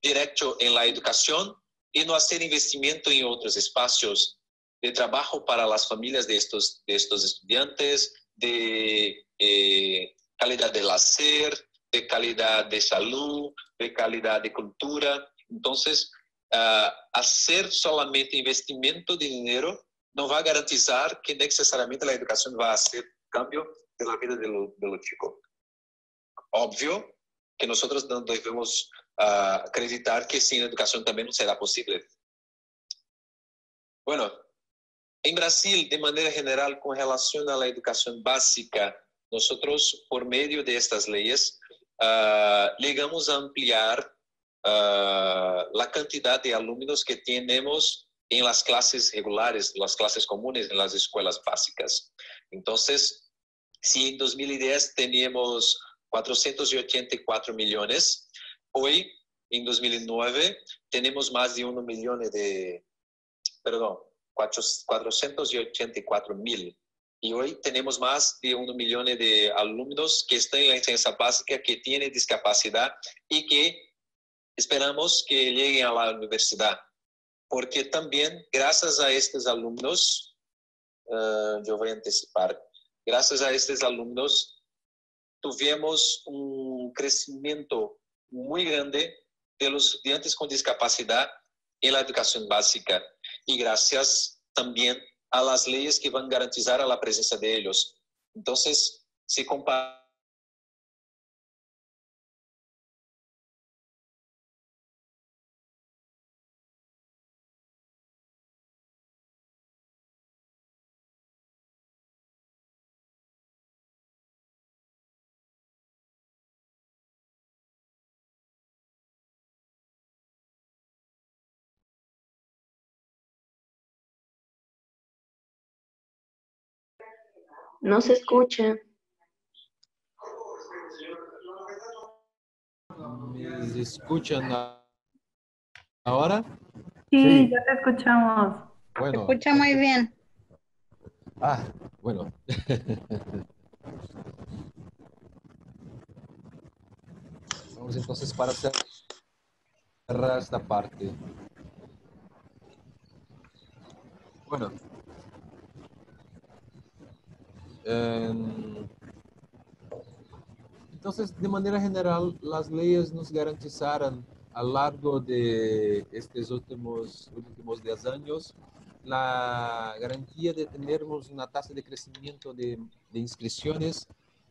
directo en la educación y no hacer investimento en otros espacios de trabajo para las familias de estos, de estos estudiantes, de eh, calidad del hacer, de calidad de salud, de calidad de cultura. Entonces, uh, hacer solamente investimento de dinero no va a garantizar que necesariamente la educación va a hacer cambio de la vida de los de lo chicos. Obvio que nosotros no debemos uh, acreditar que sin educación también no será posible. Bueno, en Brasil, de manera general, con relación a la educación básica, nosotros, por medio de estas leyes, uh, llegamos a ampliar uh, la cantidad de alumnos que tenemos en las clases regulares, las clases comunes, en las escuelas básicas. Entonces, si en 2010 teníamos 484 millones, Hoy en 2009 tenemos más de 1 millón de, perdón, 484 mil. Y hoy tenemos más de 1 millón de alumnos que están en la enseñanza básica, que tienen discapacidad y que esperamos que lleguen a la universidad. Porque también, gracias a estos alumnos, uh, yo voy a anticipar, gracias a estos alumnos, tuvimos un crecimiento muy grande de los estudiantes con discapacidad en la educación básica y gracias también a las leyes que van a garantizar a la presencia de ellos. Entonces, si compara No se escucha. ¿Me escuchan ahora? Sí, ya te escuchamos. Bueno. Se escucha muy bien. Ah, bueno. [laughs] Vamos entonces para cerrar esta parte. Bueno, entonces, de manera general, las leyes nos garantizaron a lo largo de estos últimos, últimos 10 años la garantía de tener una tasa de crecimiento de, de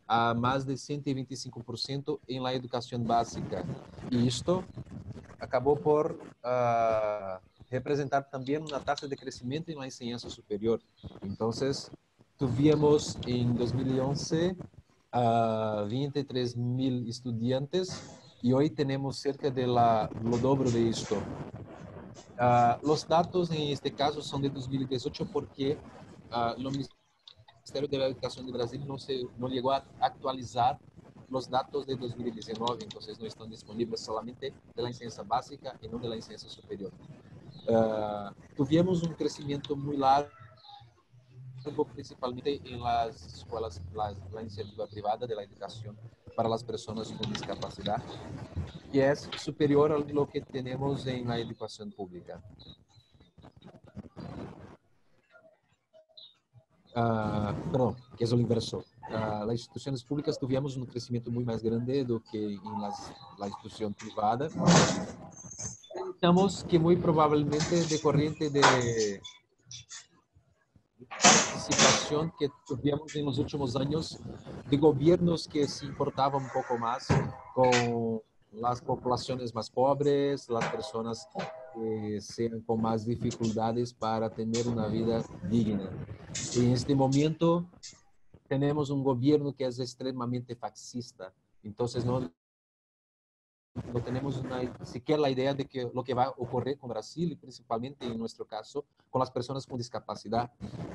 a más de 125% en la educación básica. Y esto acabó por uh, representar también una tasa de crecimiento en la enseñanza superior. Entonces, tuvimos en 2011 a 23 mil estudiantes y hoy tenemos cerca de la, lo doble de esto. Uh, los datos en este caso son de 2018 porque uh, Ministerio de la Educación de Brasil no, se, no llegó a actualizar los datos de 2019, entonces no están disponibles solamente de la enseñanza básica y no de la enseñanza superior. Uh, tuvimos un crecimiento muy largo principalmente en las escuelas, la, la, iniciativa privada de la educación para las personas con discapacidad, que es superior a lo que tenemos en la educación pública. Uh, perdón, que es lo inverso. Uh, las instituciones públicas tuvimos un crecimiento muy más grande do que en las, la institución privada. Pensamos que muy probablemente decorriente de participación que tuvimos en los últimos años de gobiernos que se importaban un poco más con las poblaciones más pobres, las personas que sean con más dificultades para tener una vida digna. En este momento tenemos un gobierno que es extremadamente fascista, entonces no no tenemos una, siquiera la idea de que lo que va a ocurrir con Brasil y principalmente en nuestro caso con las personas con discapacidad,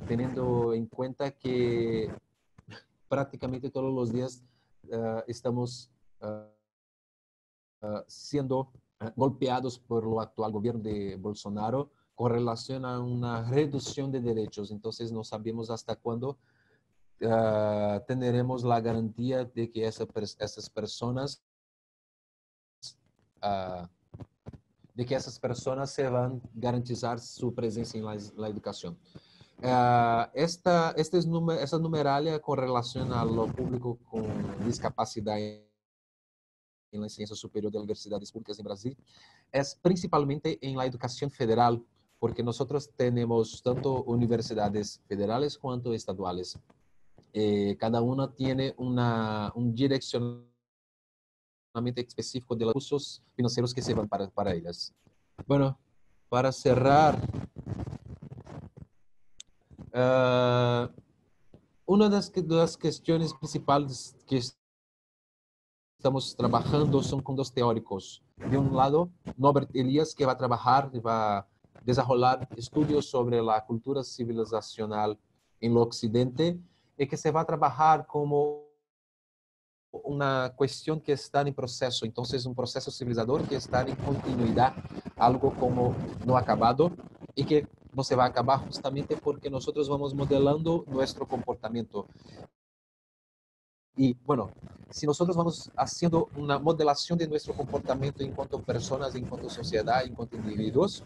teniendo en cuenta que prácticamente todos los días uh, estamos uh, uh, siendo golpeados por lo actual gobierno de Bolsonaro con relación a una reducción de derechos. Entonces no sabemos hasta cuándo tendremos la garantía de que esa, esas personas uh, de que essas pessoas se vão garantizar sua presença em la, educação. Uh, esta, esta es numer, essa numeralha com relação ao público com discapacidade em la ciência superior de universidades públicas em Brasil é principalmente em la educação federal, porque nós temos tanto universidades federais quanto estaduais. Eh, cada uma tem uma, um direcionamento específico de los recursos financieros que se van para, para ellas. Bueno, para cerrar, uh, una de las, cuestiones principales que estamos trabajando son con dos teóricos. De un lado, Norbert Elias, que va a trabajar y va a desarrollar estudios sobre la cultura civilizacional el occidente y que se va a trabajar como una cuestión que está en proceso, entonces un proceso civilizador que está en continuidad, algo como no acabado y que no se va a acabar justamente porque nosotros vamos modelando nuestro comportamiento. Y bueno, si nosotros vamos haciendo una modelación de nuestro comportamiento en cuanto a personas, en cuanto a sociedad, en cuanto a individuos,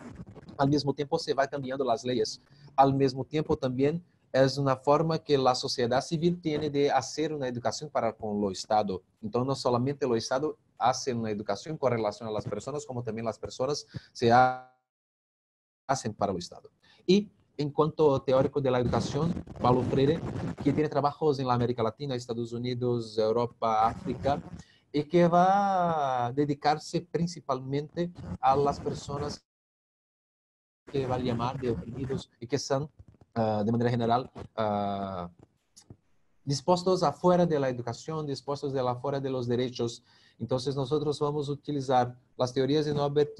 al mismo tiempo se va cambiando las leyes. Al mismo tiempo también es una forma que la sociedad civil tiene de hacer una educación para con lo Estado. Entonces, no solamente lo Estado hace una educación con relación a las personas, como también las personas se hacen para el Estado. Y en cuanto teórico de la educación, Paulo Freire, que tiene trabajos en la América Latina, Estados Unidos, Europa, África, y que va a dedicarse principalmente a las personas que va a llamar de oprimidos y que son, de manera general, uh, dispuestos afuera de la educación, dispuestos de afuera de los derechos. Entonces nosotros vamos a utilizar las teorías de Norbert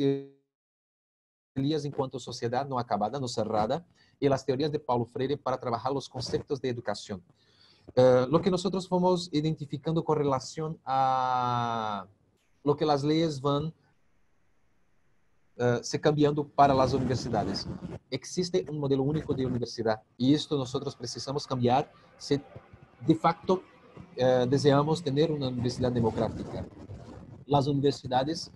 Elias enquanto sociedade não acabada, não cerrada, e as teorias de Paulo Freire para trabalhar os conceitos de educação. Uh, lo que nós vamos identificando com relação a lo que as leis vão uh, se cambiando para as universidades. Existe um modelo único de universidade e isto nós precisamos cambiar se de facto uh, desejamos ter uma universidade democrática. As universidades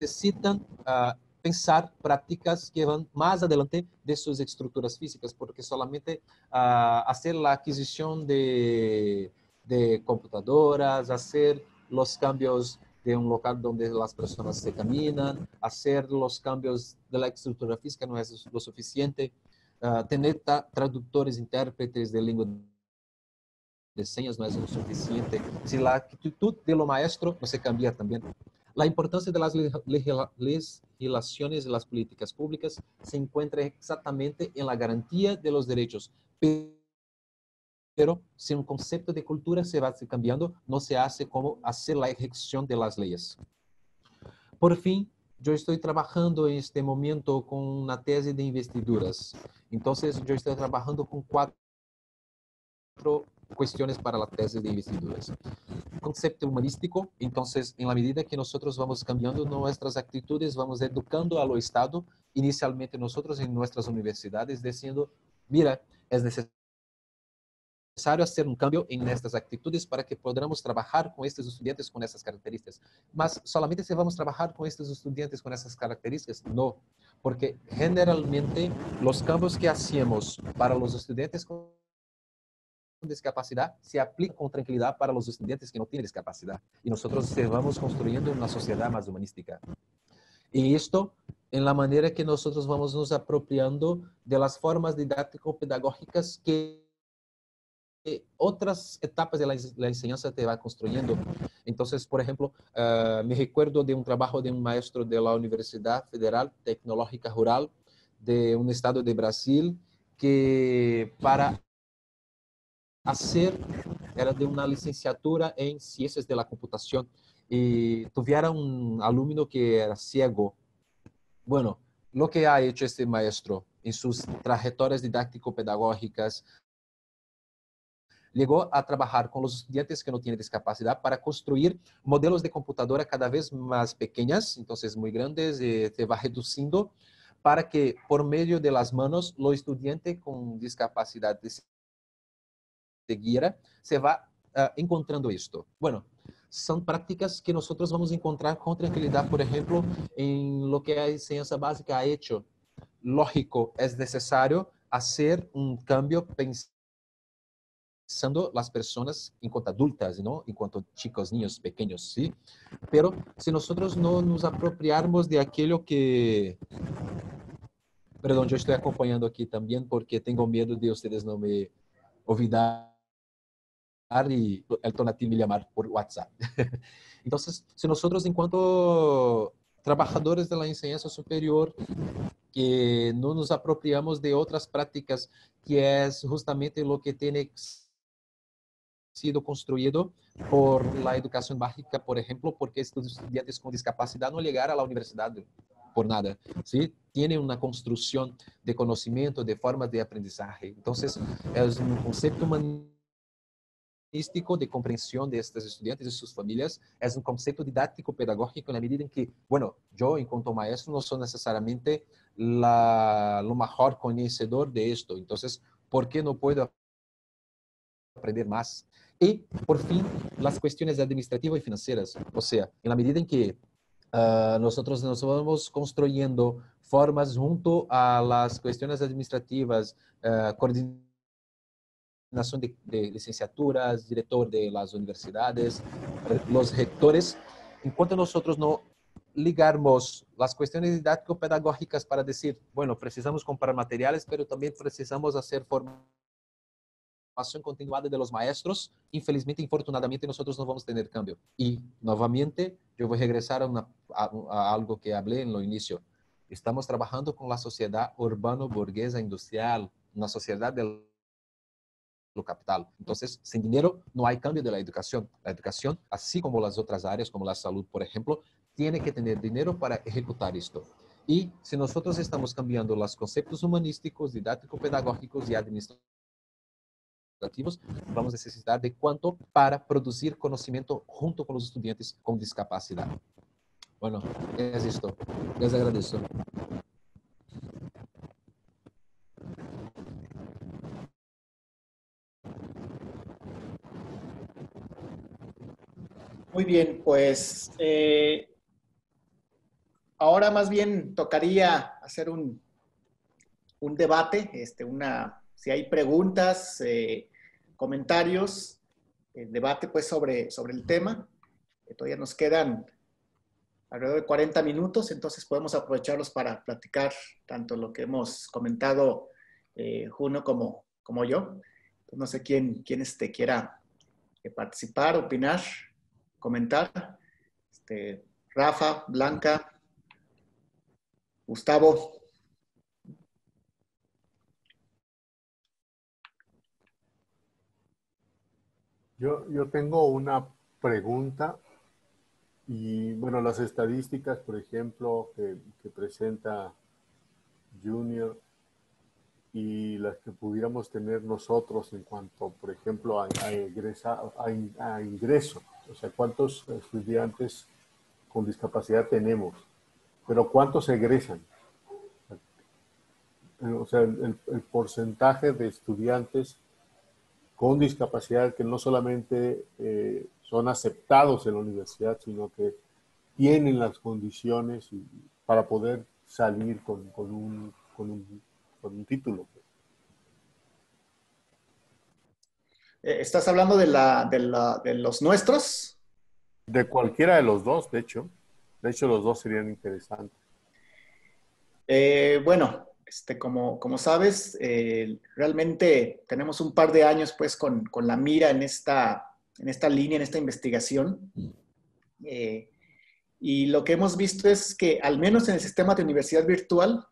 necesitan uh, pensar prácticas que van más adelante de sus estructuras físicas, porque solamente uh, hacer la adquisición de, de computadoras, hacer los cambios de un local donde las personas se caminan, hacer los cambios de la estructura física no es lo suficiente, uh, tener traductores, intérpretes de lengua de señas no es lo suficiente. Si la actitud de lo maestro se cambia también, La importancia de las legislaciones y las políticas públicas se encuentra exactamente en la garantía de los derechos, pero si un concepto de cultura se va cambiando, no se hace como hacer la ejecución de las leyes. Por fin, yo estoy trabajando en este momento con una tesis de investiduras. Entonces, yo estoy trabajando con cuatro cuestiones para la tesis de investiduras. Concepto humanístico, entonces, en la medida que nosotros vamos cambiando nuestras actitudes, vamos educando a lo Estado, inicialmente nosotros en nuestras universidades, diciendo, mira, es necesario hacer un cambio en estas actitudes para que podamos trabajar con estos estudiantes con esas características. Mas solamente si vamos a trabajar con estos estudiantes con esas características, no, porque generalmente los cambios que hacemos para los estudiantes con discapacidad se aplica con tranquilidad para los estudiantes que no tienen discapacidad. Y nosotros vamos construyendo una sociedad más humanística. Y esto en la manera que nosotros vamos nos apropiando de las formas didáctico-pedagógicas que otras etapas de la, la, enseñanza te va construyendo. Entonces, por ejemplo, uh, me recuerdo de un trabajo de un maestro de la Universidad Federal Tecnológica Rural de un estado de Brasil que para hacer era de una licenciatura en ciencias de la computación y tuviera un alumno que era ciego. Bueno, lo que ha hecho este maestro en sus trayectorias didáctico-pedagógicas, llegó a trabajar con los estudiantes que no tienen discapacidad para construir modelos de computadora cada vez más pequeñas, entonces muy grandes, y se va [laughs] reduciendo para que por medio de las manos los estudiantes con discapacidad seguida, se va uh, encontrando esto. Bueno, son prácticas que nosotros vamos a encontrar con tranquilidad, por ejemplo, en lo que la enseñanza básica ha hecho. Lógico, es necesario hacer un cambio las personas en cuanto adultas, ¿no? En cuanto chicos, niños pequeños, ¿sí? Pero si nosotros no nos apropiarmos de aquello que... Perdón, yo estoy acompañando aquí también porque tengo miedo de ustedes no me olvidar y el Tonati me llamar por WhatsApp. [laughs] Entonces, si nosotros en cuanto trabajadores de la enseñanza superior, que no nos apropiamos de otras prácticas, que es justamente lo que tiene sido construido por la educación básica, por ejemplo, porque estos estudiantes con discapacidad no llegar a la universidad por nada, ¿sí? Tiene una construcción de conocimiento, de formas de aprendizaje. Entonces, es un concepto de comprensión de estos estudiantes y sus familias es un concepto didáctico pedagógico en la medida en que, bueno, yo en cuanto maestro no soy necesariamente la, lo mejor conocedor de esto. Entonces, ¿por qué no puedo aprender más? Y, por fin, las cuestiones administrativas y financieras. O sea, en la medida en que uh, nosotros nos vamos construyendo formas junto a las cuestiones administrativas, uh, de, de, licenciaturas, director de las universidades, los rectores, enquanto nosotros no ligarmos las cuestiones didáctico-pedagógicas para decir, bueno, precisamos comprar materiales, pero también precisamos hacer formación continuada de los maestros, infelizmente, infortunadamente, nosotros no vamos a tener cambio. Y, nuevamente, yo voy a regresar a, una, a, a algo que hablé en lo inicio. Estamos trabajando con la sociedad urbano-burguesa industrial, una sociedad del capital. Entonces, sin dinero no hay cambio de la educación. La educación, así como las otras áreas, como la salud, por ejemplo, tiene que tener dinero para ejecutar esto. Y si nosotros estamos cambiando los conceptos humanísticos, didáctico-pedagógicos y administrativos, vamos a necesitar de cuánto para producir conocimiento junto con los estudiantes con discapacidad. Bueno, es esto. Les agradezco. Muy bien, pues eh, ahora más bien tocaría hacer un, un debate, este, una, si hay preguntas, eh, comentarios, el debate pues sobre, sobre el tema. todavía nos quedan alrededor de 40 minutos, entonces podemos aprovecharlos para platicar tanto lo que hemos comentado eh, Juno como, como yo. no sé quién, quién este, quiera participar, opinar comentar. Este, Rafa, Blanca, Gustavo. Yo, yo tengo una pregunta y bueno, las estadísticas, por ejemplo, que, presenta Junior y las que pudiéramos tener nosotros en cuanto, por ejemplo, a, a ingreso o sea, cuántos estudiantes con discapacidad tenemos, pero cuántos egresan. O sea, el, porcentaje de estudiantes con discapacidad que no solamente eh, son aceptados en la universidad, sino que tienen las condiciones para poder salir con, un, con, un, con un título. Eh, ¿Estás hablando de, la, de, la, de los nuestros? De cualquiera de los dos, de hecho. De hecho, los dos serían interesantes. Eh, bueno, este, como, como sabes, eh, realmente tenemos un par de años pues con, con, la mira en esta, en esta línea, en esta investigación. y lo que hemos visto es que al menos en el sistema de universidad virtual,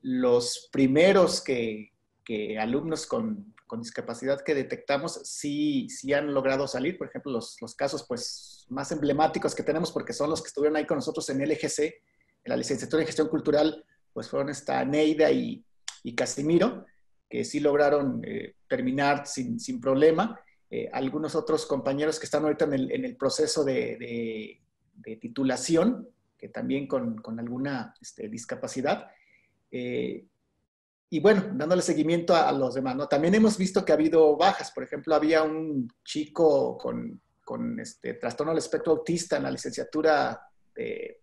los primeros que, que alumnos con, con discapacidad que detectamos sí, sí han logrado salir. Por ejemplo, los, los, casos pues, más emblemáticos que tenemos, porque son los que estuvieron ahí con nosotros en LGC, en la licenciatura en gestión cultural, pues fueron esta Neida y, y Casimiro, que sí lograron eh, terminar sin, sin problema. Eh, algunos otros compañeros que están ahorita en el, en el proceso de, de, de, titulación, que también con, con alguna este, discapacidad. Eh, y bueno, dándole seguimiento a, los demás, ¿no? También hemos visto que ha habido bajas. Por ejemplo, había un chico con, con este trastorno del espectro autista en la licenciatura de,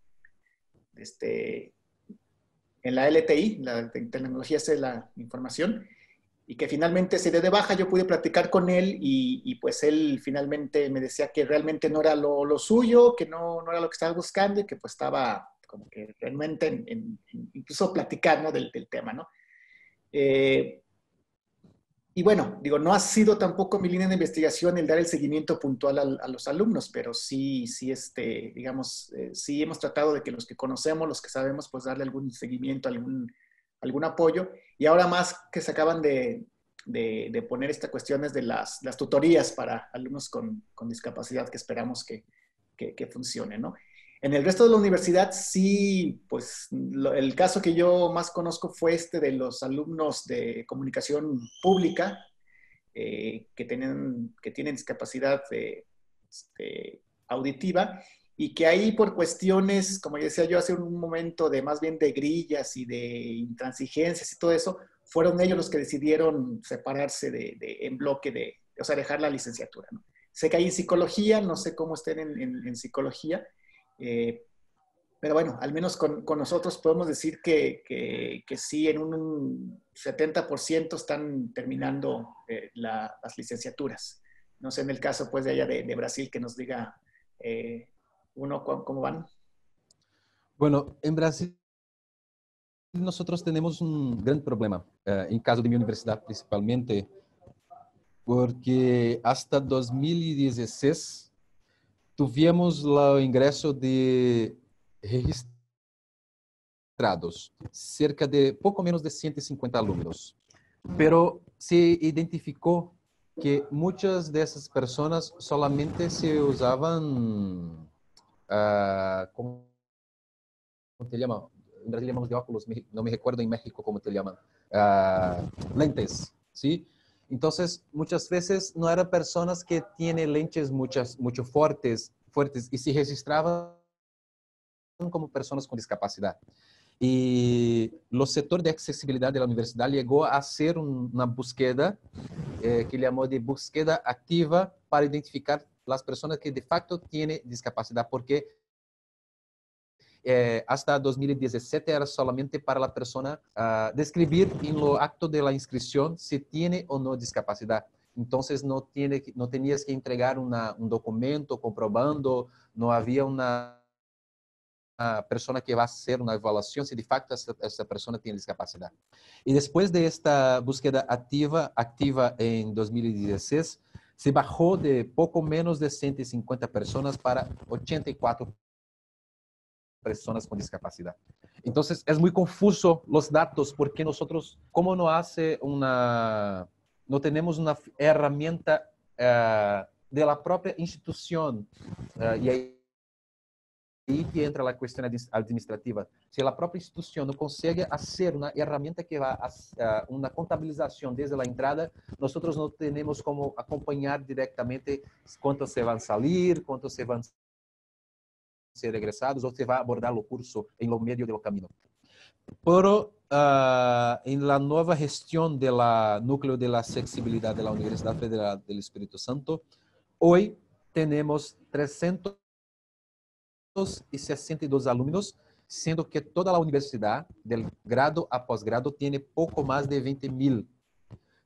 este, en la LTI, la de tecnologías de la información, y que finalmente se dio de baja. Yo pude platicar con él y, pues él finalmente me decía que realmente no era lo, suyo, que no, no era lo que estaba buscando y que pues estaba como que realmente en, incluso del, del tema, ¿no? Eh, y bueno, digo, no ha sido tampoco mi línea de investigación el dar el seguimiento puntual a, los alumnos, pero sí, sí, este, digamos, eh, sí hemos tratado de que los que conocemos, los que sabemos, pues darle algún seguimiento, algún, algún apoyo. Y ahora más que se acaban de, de, poner estas cuestiones de las, las tutorías para alumnos con, con discapacidad que esperamos que, que funcione, ¿no? En el resto de la universidad sí, pues el caso que yo más conozco fue este de los alumnos de comunicación pública, eh, que, tienen, que tienen discapacidad este, auditiva y que ahí por cuestiones, como decía yo hace un momento, de más bien de grillas y de intransigencias y todo eso, fueron ellos los que decidieron separarse de, en bloque de, o sea, dejar la licenciatura. Sé que hay en psicología, no sé cómo estén en, psicología, eh, pero bueno, al menos con, nosotros podemos decir que, que, sí, en un 70% están terminando eh, las licenciaturas. No sé en el caso pues de allá de, Brasil que nos diga eh, uno cómo van. Bueno, en Brasil nosotros tenemos un gran problema, eh, en caso de mi universidad principalmente, porque hasta 2016 tuvimos el ingreso de registrados, cerca de poco menos de 150 alumnos, pero se identificó que muchas de esas personas solamente se usaban, uh, ¿cómo te llama? en Brasil llamamos de óculos, no me recuerdo en México cómo te llaman, uh, lentes, ¿sí? Entonces, muchas veces no eran personas que tienen lentes muchas, mucho fuertes, fuertes y se registraban como personas con discapacidad. Y los sector de accesibilidad de la universidad llegó a hacer una búsqueda eh, que llamó de búsqueda activa para identificar las personas que de facto tienen discapacidad, porque eh, hasta 2017 era solamente para la persona uh, describir en lo acto de la inscripción si tiene o no discapacidad. Entonces no, tenías que entregar un documento comprobando, no había una, persona que va a hacer una evaluación si de facto esa, esa, persona tiene discapacidad. Y después de esta búsqueda activa, activa en 2016, se bajó de poco menos de 150 personas para 84 personas con discapacidad. Entonces, es muy confuso los datos porque nosotros, como no hace una, no tenemos una herramienta uh, de la propia institución, uh, y ahí, ahí que entra la cuestión administrativa. Se a própria instituição não consegue fazer uma ferramenta que vai uh, uma contabilização desde a entrada, nós não temos como acompanhar diretamente quantos se vão sair, quantos se vão ser egresados o se va a abordar el curso en lo medio del camino. Pero uh, en la nueva gestión del núcleo de la accesibilidad de la Universidad Federal del Espíritu Santo, hoy tenemos 362 alumnos, siendo que toda la universidad, del grado a posgrado, tiene poco más de 20 mil.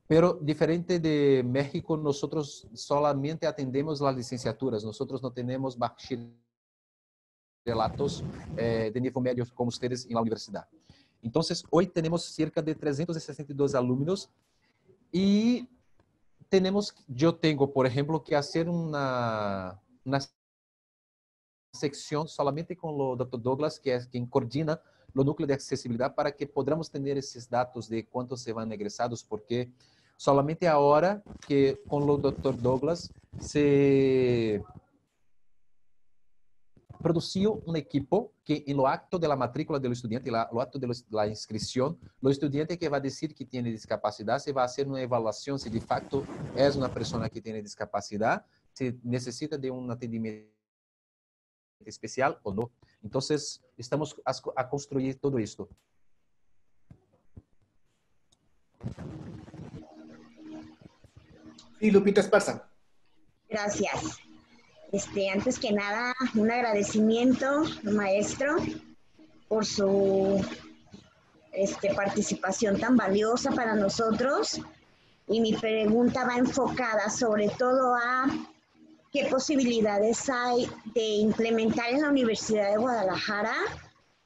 Pero diferente de México, nosotros solamente atendemos las licenciaturas, nosotros no tenemos bachiller relatos eh, de nível médio como ustedes na universidade. Então, hoje temos cerca de 362 alunos e temos, eu tenho, por exemplo, que fazer uma, uma secção solamente com o Dr. Douglas, que é quem coordina o núcleo de acessibilidade, para que podamos ter esses dados de quantos se vão egressados, porque solamente agora que com o Dr. Douglas se produziu um equipo que, no acto de la matrícula do estudante, no acto de la inscrição, o estudante que vai dizer que tem discapacidade, se vai fazer uma avaliação se de facto é uma pessoa que tem discapacidade, se necessita de um atendimento especial ou não. Então, estamos a, a construir tudo isto. Sí, Lupita Esparza. Gracias. Este, antes que nada, un agradecimiento, maestro, por su este, participación tan valiosa para nosotros. Y mi pregunta va enfocada sobre todo a qué posibilidades hay de implementar en la Universidad de Guadalajara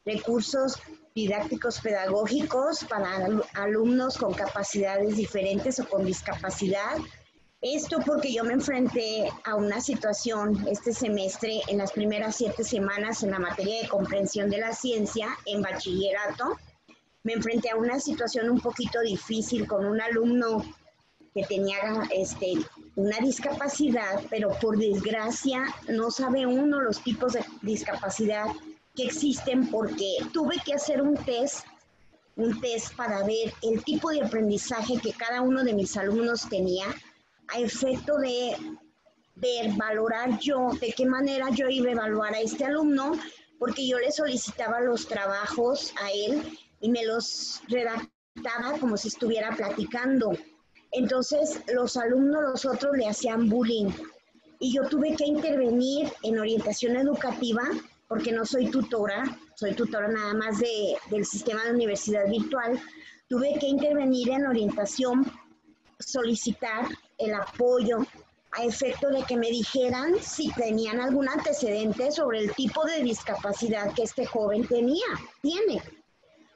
recursos didácticos pedagógicos para alumnos con capacidades diferentes o con discapacidad esto porque yo me enfrenté a una situación este semestre en las primeras siete semanas en la materia de comprensión de la ciencia en bachillerato. Me enfrenté a una situación un poquito difícil con un alumno que tenía este, una discapacidad, pero por desgracia no sabe uno los tipos de discapacidad que existen porque tuve que hacer un test, un test para ver el tipo de aprendizaje que cada uno de mis alumnos tenía a efecto de ver, valorar yo de qué manera yo iba a evaluar a este alumno, porque yo le solicitaba los trabajos a él y me los redactaba como si estuviera platicando. Entonces los alumnos, los otros le hacían bullying y yo tuve que intervenir en orientación educativa porque no soy tutora, soy tutora nada más de, del sistema de universidad virtual. Tuve que intervenir en orientación, solicitar el apoyo a efecto de que me dijeran si tenían algún antecedente sobre el tipo de discapacidad que este joven tenía, tiene.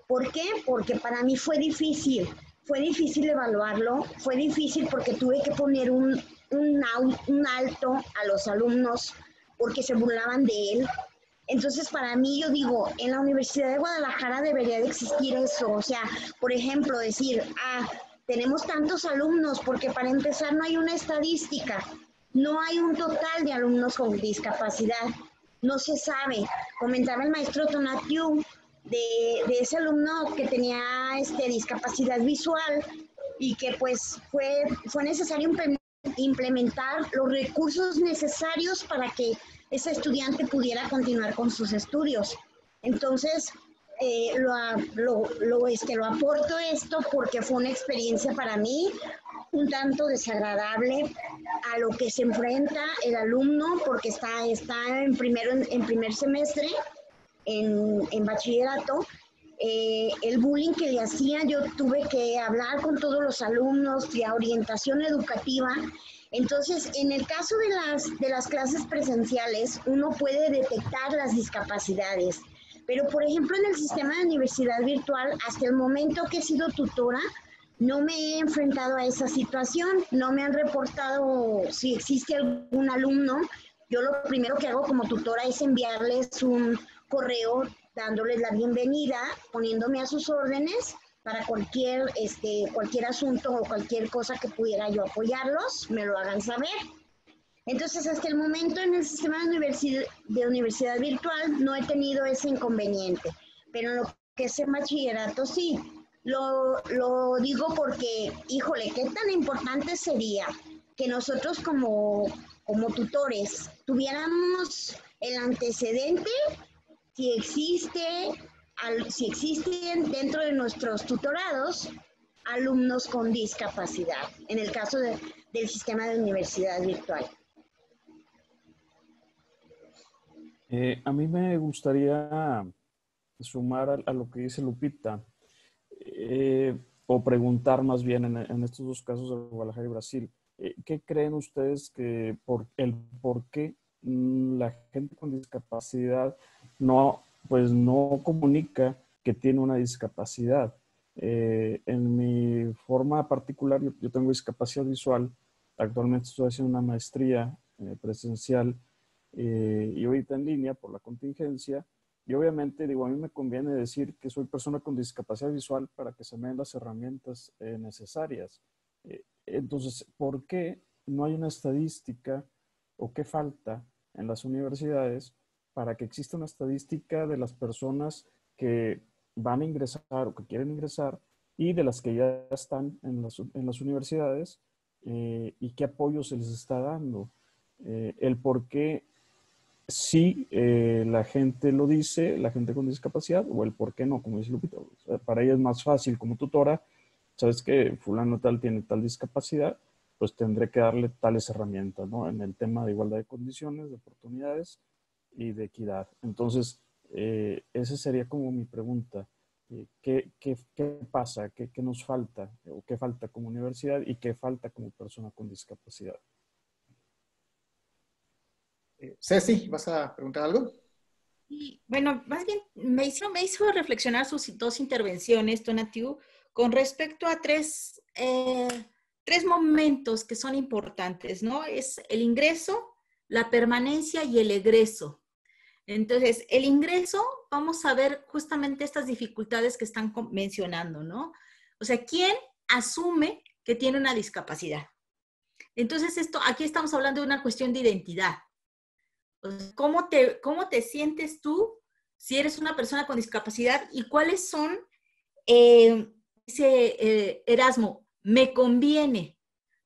¿Por qué? Porque para mí fue difícil, fue difícil evaluarlo, fue difícil porque tuve que poner un, un, alto a los alumnos porque se burlaban de él. Entonces, para mí, yo digo, en la Universidad de Guadalajara debería de existir eso. O sea, por ejemplo, decir, ah, tenemos tantos alumnos porque para empezar no hay una estadística, no hay un total de alumnos con discapacidad, no se sabe. Comentaba el maestro Tonatiu de, de ese alumno que tenía este, discapacidad visual y que pues fue, fue necesario implementar los recursos necesarios para que ese estudiante pudiera continuar con sus estudios. Entonces, eh, lo, lo, este, lo aporto esto porque fue una experiencia para mí un tanto desagradable a lo que se enfrenta el alumno porque está, está en, primero, en, primer semestre en, en bachillerato eh, el bullying que le hacía, yo tuve que hablar con todos los alumnos, de orientación educativa. Entonces, en el caso de las, de las clases presenciales, uno puede detectar las discapacidades. Pero, por ejemplo, en el sistema de universidad virtual, hasta el momento que he sido tutora, no me he enfrentado a esa situación, no me han reportado si existe algún alumno. Yo lo primero que hago como tutora es enviarles un correo dándoles la bienvenida, poniéndome a sus órdenes para cualquier, este, cualquier asunto o cualquier cosa que pudiera yo apoyarlos, me lo hagan saber. Entonces, hasta el momento en el sistema de universidad, de virtual no he tenido ese inconveniente, pero en lo que es el bachillerato sí. Lo, lo digo porque, híjole, qué tan importante sería que nosotros como, como tutores tuviéramos el antecedente si existe, si existen dentro de nuestros tutorados alumnos con discapacidad, en el caso del sistema de universidad virtual. Eh, a mí me gustaría sumar a, lo que dice Lupita, eh, o preguntar más bien en, estos dos casos de Guadalajara y Brasil, eh, ¿qué creen ustedes que por el por qué mm, la gente con discapacidad no, pues no comunica que tiene una discapacidad? en mi forma particular, yo, tengo discapacidad visual, actualmente estoy haciendo una maestría presencial eh, y ahorita en línea por la contingencia. Y obviamente, digo, a mí me conviene decir que soy persona con discapacidad visual para que se me den las herramientas eh, necesarias. Eh, entonces, ¿por qué no hay una estadística o qué falta en las universidades para que exista una estadística de las personas que van a ingresar o que quieren ingresar y de las que ya están en las, en las universidades y qué apoyo se les está dando? el por qué si eh, la gente lo dice, la gente con discapacidad, o el por qué no, como dice Lupita. para ella es más fácil como tutora, sabes que fulano tal tiene tal discapacidad, pues tendré que darle tales herramientas, ¿no? En el tema de igualdad de condiciones, de oportunidades y de equidad. Entonces, eh, esa sería como mi pregunta. Eh, ¿Qué, pasa? ¿Qué, ¿Qué nos falta? ¿O qué falta como universidad y qué falta como persona con discapacidad? Eh, Ceci, ¿vas a preguntar algo? Bueno, más bien me hizo, me hizo reflexionar sus dos intervenciones, Tonatiu, con respecto a tres, eh, tres momentos que son importantes, ¿no? Es el ingreso, la permanencia y el egreso. Entonces, el ingreso, vamos a ver justamente estas dificultades que están mencionando, ¿no? O sea, ¿quién asume que tiene una discapacidad? Entonces, esto, aquí estamos hablando de una cuestión de identidad. ¿Cómo te, cómo te sientes tú si eres una persona con discapacidad y cuáles son, eh, dice eh, Erasmo, me conviene,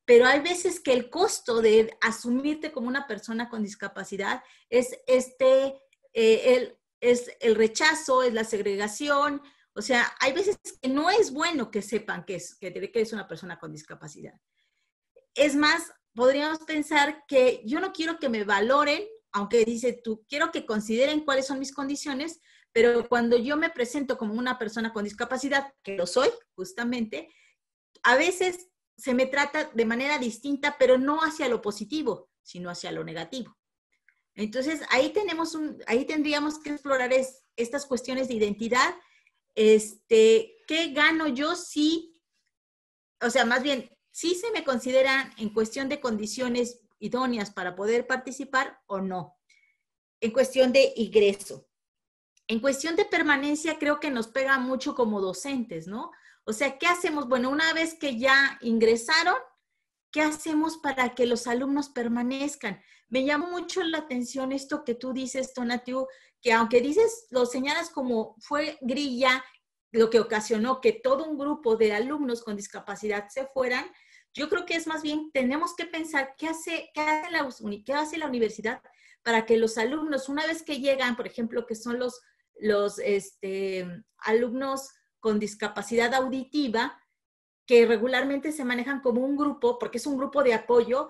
pero hay veces que el costo de asumirte como una persona con discapacidad es este, eh, el, es el rechazo, es la segregación, o sea, hay veces que no es bueno que sepan que, es, que, que es una persona con discapacidad. Es más, podríamos pensar que yo no quiero que me valoren, aunque dice tú, quiero que consideren cuáles son mis condiciones, pero cuando yo me presento como una persona con discapacidad, que lo soy justamente, a veces se me trata de manera distinta, pero no hacia lo positivo, sino hacia lo negativo. Entonces, ahí tenemos un, ahí tendríamos que explorar estas cuestiones de identidad. Este, ¿qué gano yo si, o sea, más bien, si se me consideran en cuestión de condiciones idóneas para poder participar o no? En cuestión de ingreso. En cuestión de permanencia, creo que nos pega mucho como docentes, ¿no? O sea, ¿qué hacemos? Bueno, una vez que ya ingresaron, ¿qué hacemos para que los alumnos permanezcan? Me llamó mucho la atención esto que tú dices, Tonatiu, que aunque dices, lo señalas como fue grilla lo que ocasionó que todo un grupo de alumnos con discapacidad se fueran, yo creo que es más bien, tenemos que pensar qué hace, qué hace, la, qué hace la universidad para que los alumnos, una vez que llegan, por ejemplo, que son los, los este, alumnos con discapacidad auditiva que regularmente se manejan como un grupo, porque es un grupo de apoyo,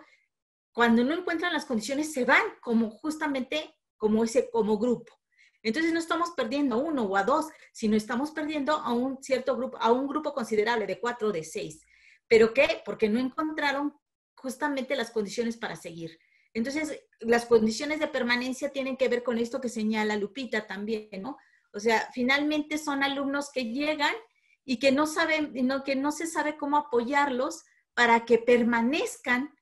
cuando no encuentran las condiciones se van como justamente como ese como grupo. Entonces no estamos perdiendo uno o a dos, sino estamos perdiendo a un cierto grupo, a un grupo considerable de cuatro o de seis. ¿Pero qué? Porque no encontraron justamente las condiciones para seguir. Entonces, las condiciones de permanencia tienen que ver con esto que señala Lupita también, ¿no? O sea, finalmente son alumnos que llegan y que no saben, que no se sabe cómo apoyarlos para que permanezcan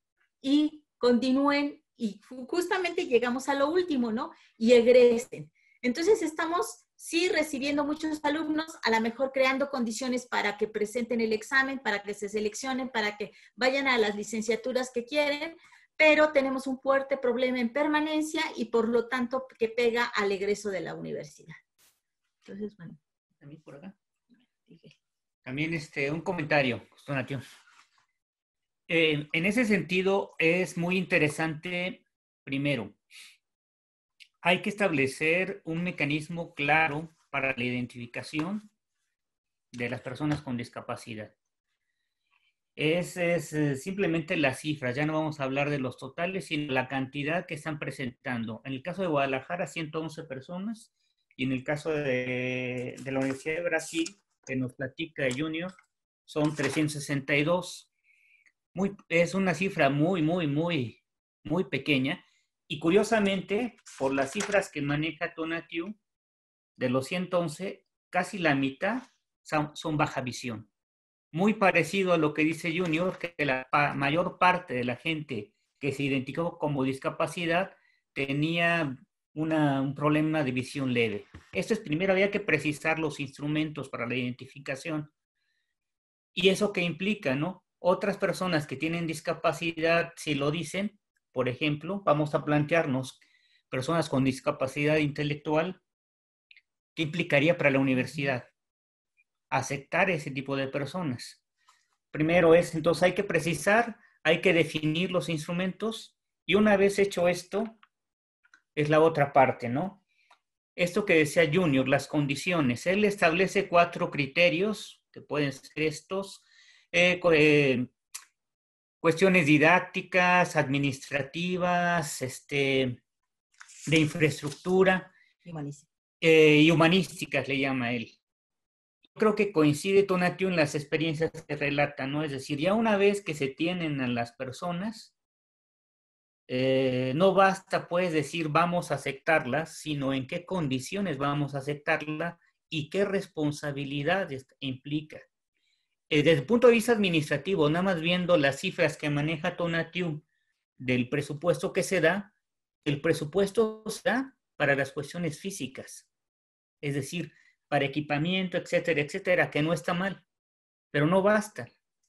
y continúen y justamente llegamos a lo último, ¿no? Y egresen. Entonces estamos sí recibiendo muchos alumnos, a lo mejor creando condiciones para que presenten el examen, para que se seleccionen, para que vayan a las licenciaturas que quieren, pero tenemos un fuerte problema en permanencia y por lo tanto que pega al egreso de la universidad. Entonces, bueno. También por acá. También este, un comentario, Donatio. Eh, en ese sentido, es muy interesante, primero, hay que establecer un mecanismo claro para la identificación de las personas con discapacidad. Es, es, eh, simplemente las cifras, ya no vamos a hablar de los totales, sino la cantidad que están presentando. En el caso de Guadalajara, 111 personas, y en el caso de, la Universidad de Brasil, que nos platica Junior, son 362. Muy, es una cifra muy, muy, muy, muy pequeña. Y curiosamente, por las cifras que maneja Tonatiu, de los 111, casi la mitad son, baja visión. Muy parecido a lo que dice Junior, que la mayor parte de la gente que se identificó como discapacidad tenía un problema de visión leve. Esto es primero, había que precisar los instrumentos para la identificación. ¿Y eso qué implica, no? Otras personas que tienen discapacidad, si lo dicen, por ejemplo, vamos a plantearnos personas con discapacidad intelectual, ¿qué implicaría para la universidad? Aceptar ese tipo de personas. Primero es, entonces hay que precisar, hay que definir los instrumentos y una vez hecho esto, es la otra parte, ¿no? Esto que decía Junior, las condiciones. Él establece cuatro criterios, que pueden ser estos, eh, eh, cuestiones didácticas, administrativas, este, de infraestructura eh, y humanísticas, le llama él. Creo que coincide Tonatio en las experiencias que relata, ¿no? Es decir, ya una vez que se tienen a las personas, eh, no basta pues decir vamos a aceptarla, sino en qué condiciones vamos a aceptarla y qué responsabilidades implica. Eh, desde el punto de vista administrativo, nada más viendo las cifras que maneja Tonatiu del presupuesto que se da, el presupuesto se da para las cuestiones físicas, es decir, para equipamiento, etcétera, etcétera, que no está mal, pero no basta,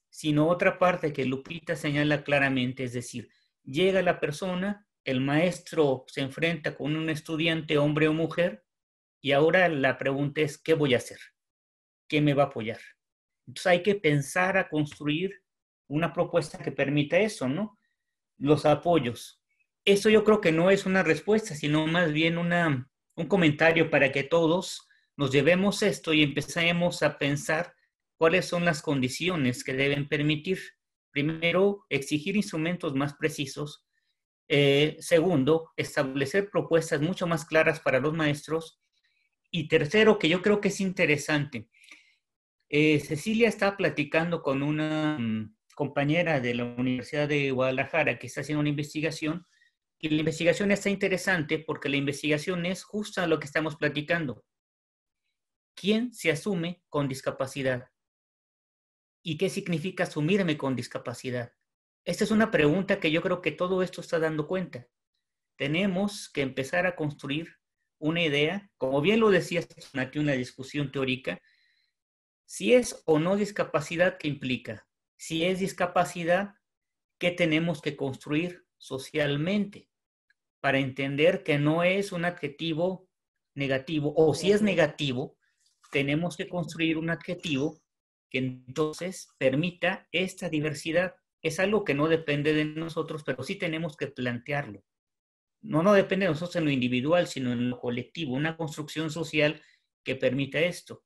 sino otra parte que Lupita señala claramente, es decir, llega la persona, el maestro se enfrenta con un estudiante, hombre o mujer, y ahora la pregunta es, ¿qué voy a hacer? ¿Qué me va a apoyar? Entonces hay que pensar a construir una propuesta que permita eso, ¿no? Los apoyos. Eso yo creo que no es una respuesta, sino más bien una, un comentario para que todos nos llevemos esto y empecemos a pensar cuáles son las condiciones que deben permitir, primero, exigir instrumentos más precisos, eh, segundo, establecer propuestas mucho más claras para los maestros, y tercero, que yo creo que es interesante, eh, Cecilia está platicando con una mm, compañera de la Universidad de Guadalajara que está haciendo una investigación y la investigación está interesante porque la investigación es justo lo que estamos platicando. ¿Quién se asume con discapacidad? ¿Y qué significa asumirme con discapacidad? Esta es una pregunta que yo creo que todo esto está dando cuenta. Tenemos que empezar a construir una idea, como bien lo decía aquí una discusión teórica, si es o no discapacidad, ¿qué implica? Si es discapacidad, ¿qué tenemos que construir socialmente para entender que no es un adjetivo negativo? O si es negativo, tenemos que construir un adjetivo que entonces permita esta diversidad. Es algo que no depende de nosotros, pero sí tenemos que plantearlo. No, no depende de nosotros en lo individual, sino en lo colectivo, una construcción social que permita esto.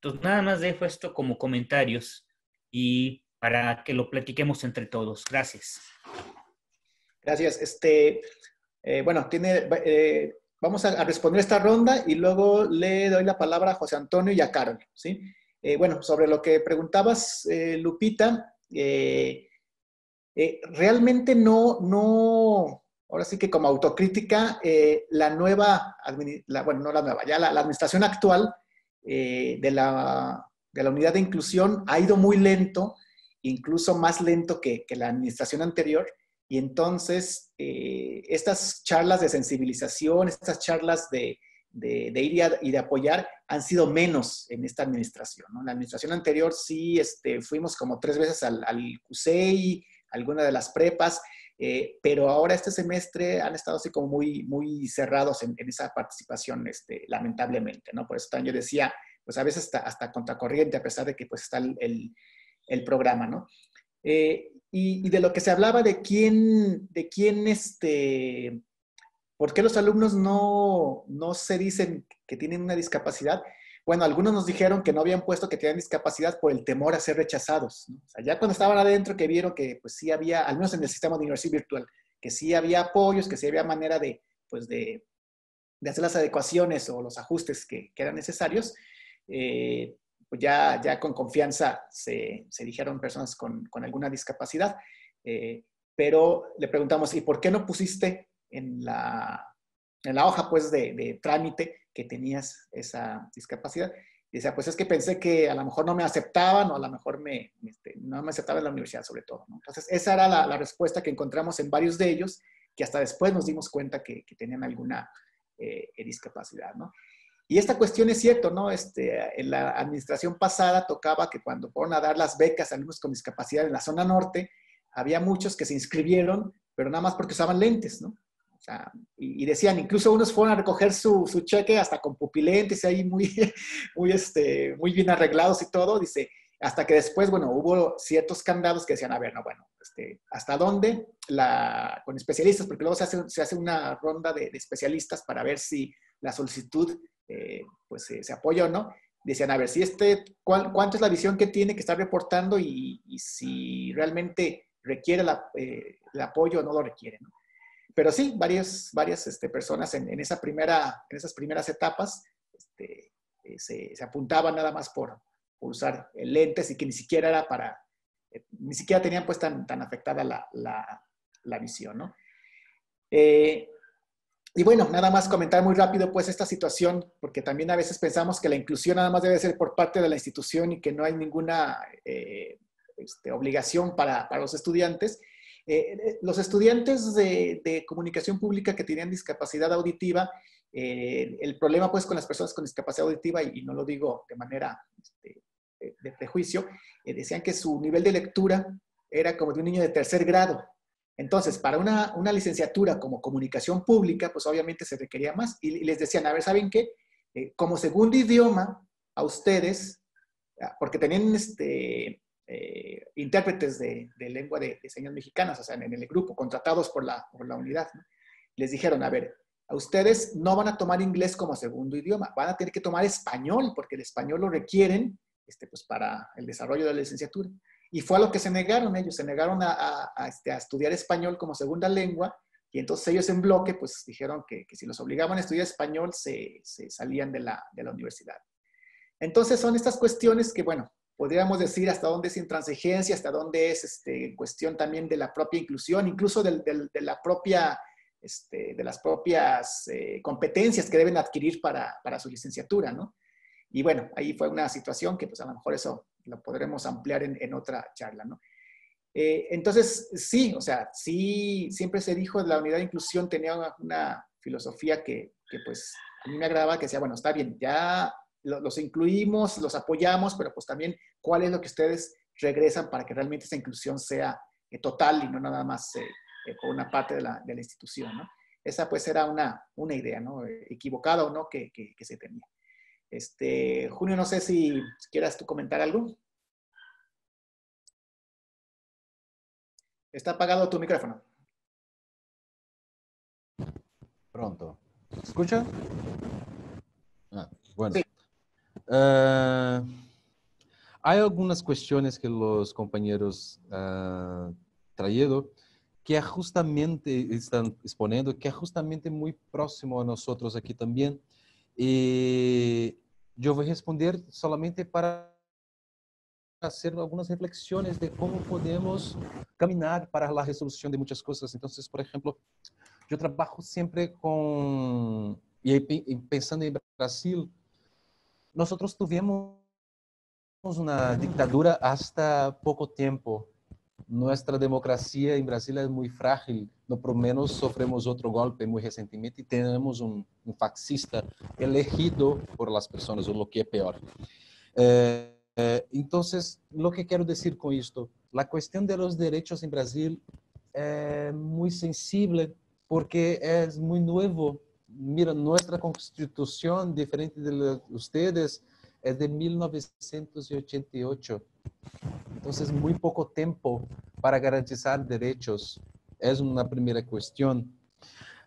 Entonces, nada más dejo esto como comentarios y para que lo platiquemos entre todos. Gracias. Gracias. Este, eh, bueno, tiene, eh, vamos a, responder esta ronda y luego le doy la palabra a José Antonio y a Carol. ¿sí? Eh, bueno, sobre lo que preguntabas, Lupita, realmente no, no, ahora sí que como autocrítica, la nueva, bueno, no la nueva, ya la administración actual eh, de, la, unidad de inclusión ha ido muy lento, incluso más lento que, la administración anterior. Y entonces, eh, estas charlas de sensibilización, estas charlas de, ir y, de apoyar han sido menos en esta administración. En la administración anterior sí este, fuimos como tres veces al, al CUSEI, alguna de las prepas, eh, pero ahora este semestre han estado así como muy, muy cerrados en, esa participación, este, lamentablemente, ¿no? Por eso también yo decía, pues a veces hasta, hasta contracorriente, a pesar de que pues está el, el, programa, ¿no? Eh, y, de lo que se hablaba de quién, de quién, este, ¿por qué los alumnos no, no se dicen que tienen una discapacidad? Bueno, algunos nos dijeron que no habían puesto que tenían discapacidad por el temor a ser rechazados. ¿no? O sea, ya cuando estaban adentro, que vieron que pues sí había, al menos en el sistema de universidad virtual, que sí había apoyos, que sí había manera de, pues de, de hacer las adecuaciones o los ajustes que, que eran necesarios, eh, pues ya, ya con confianza se, se dijeron personas con, con alguna discapacidad. Eh, pero le preguntamos, ¿y por qué no pusiste en la, en la hoja pues de, de trámite que tenías esa discapacidad. Y decía, pues es que pensé que a lo mejor no me aceptaban o a lo mejor me, este, no me aceptaban en la universidad sobre todo. Entonces, esa era la, respuesta que encontramos en varios de ellos, que hasta después nos dimos cuenta que, tenían alguna eh, discapacidad. ¿no? Y esta cuestión es cierto, ¿no? Este, en la administración pasada tocaba que cuando fueron a dar las becas a alumnos con discapacidad en la zona norte, había muchos que se inscribieron, pero nada más porque usaban lentes, ¿no? Y, decían, incluso unos fueron a recoger su, su cheque hasta con pupilentes ahí muy, [laughs] muy, este, muy bien arreglados y todo, dice, hasta que después, bueno, hubo ciertos candados que decían, a ver, no, bueno, este, ¿hasta dónde? La, con especialistas, porque luego se hace, se hace una ronda de, especialistas para ver si la solicitud eh, pues se apoya o no. Decían, a ver, si este, ¿cuál, ¿cuánto es la visión que tiene que estar reportando y, si realmente requiere eh, el apoyo o no lo requiere? ¿no? Pero sí, varias, varias este, personas en, esa primera, en esas primeras etapas este, eh, se, apuntaban nada más por, usar lentes y que ni siquiera era para, eh, ni siquiera tenían pues tan, tan afectada la, visión, ¿no? Eh, y bueno, nada más comentar muy rápido pues esta situación, porque también a veces pensamos que la inclusión nada más debe ser por parte de la institución y que no hay ninguna este, obligación para, para los estudiantes. Eh, eh, los estudiantes de, comunicación pública que tenían discapacidad auditiva, eh, el problema pues con las personas con discapacidad auditiva, y, no lo digo de manera este, de, prejuicio, decían que su nivel de lectura era como de un niño de tercer grado. Entonces, para una, licenciatura como comunicación pública, pues obviamente se requería más. Y, les decían, a ver, ¿saben qué? como segundo idioma, a ustedes, ah, porque tenían este, eh, intérpretes de, lengua de, señas mexicanas, o sea, en, el grupo, contratados por la, por la unidad. Les dijeron, a ver, a ustedes no van a tomar inglés como segundo idioma, van a tener que tomar español, porque el español lo requieren este, pues, para el desarrollo de la licenciatura. Y fue a lo que se negaron ellos, se negaron a, este, a estudiar español como segunda lengua, y entonces ellos en bloque pues dijeron que, que si los obligaban a estudiar español se, se salían de la, de la universidad. Entonces son estas cuestiones que, bueno, podríamos decir hasta dónde es intransigencia, hasta dónde es este, cuestión también de la propia inclusión, incluso del, de la propia, este, de las propias eh, competencias que deben adquirir para, para, su licenciatura, ¿no? Y bueno, ahí fue una situación que pues a lo mejor eso lo podremos ampliar en, en otra charla, ¿no? Eh, entonces, sí, o sea, sí, siempre se dijo la unidad de inclusión tenía una, filosofía que, que, pues a mí me agradaba, que decía, bueno, está bien, ya los incluimos, los apoyamos, pero pues también cuál es lo que ustedes regresan para que realmente esa inclusión sea eh, total y no nada más eh, por una parte de la, institución, ¿no? Esa pues era una, una idea, ¿no? equivocada o no que, se tenía. Este, Junio, no sé si quieras tú comentar algo. Está apagado tu micrófono. Pronto. ¿Escucha? Ah, bueno. Uh, hay algunas cuestiones que los compañeros uh, traído que justamente están exponiendo, que es justamente muy próximo a nosotros aquí también. Y yo voy a responder solamente para hacer algunas reflexiones de cómo podemos caminar para la resolución de muchas cosas. Entonces, por ejemplo, yo trabajo siempre con, y pensando en Brasil, nosotros tuvimos una dictadura hasta poco tiempo. Nuestra democracia en Brasil es muy frágil, no por menos sofremos otro golpe muy recientemente y tenemos un, un fascista elegido por las personas, o lo que es peor. Eh, eh, entonces, lo que quiero decir con esto, la cuestión de los derechos en Brasil es muy sensible porque es muy nuevo. Mira, nuestra constitución, diferente de ustedes, es de 1988. Entonces, muy poco tiempo para garantizar derechos. Es una primera cuestión.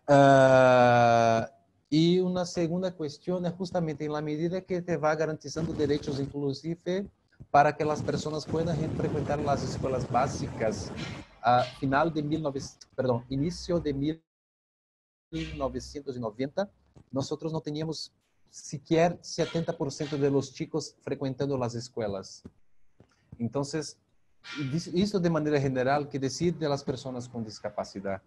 Uh, y una segunda cuestión es justamente en la medida que te va garantizando derechos inclusive para que las personas puedan frecuentar las escuelas básicas a final de 19, perdón, inicio de 1990, nosotros no teníamos siquiera 70% de los chicos frecuentando las escuelas. Entonces, esto de manera general, que decir de las personas con discapacidad.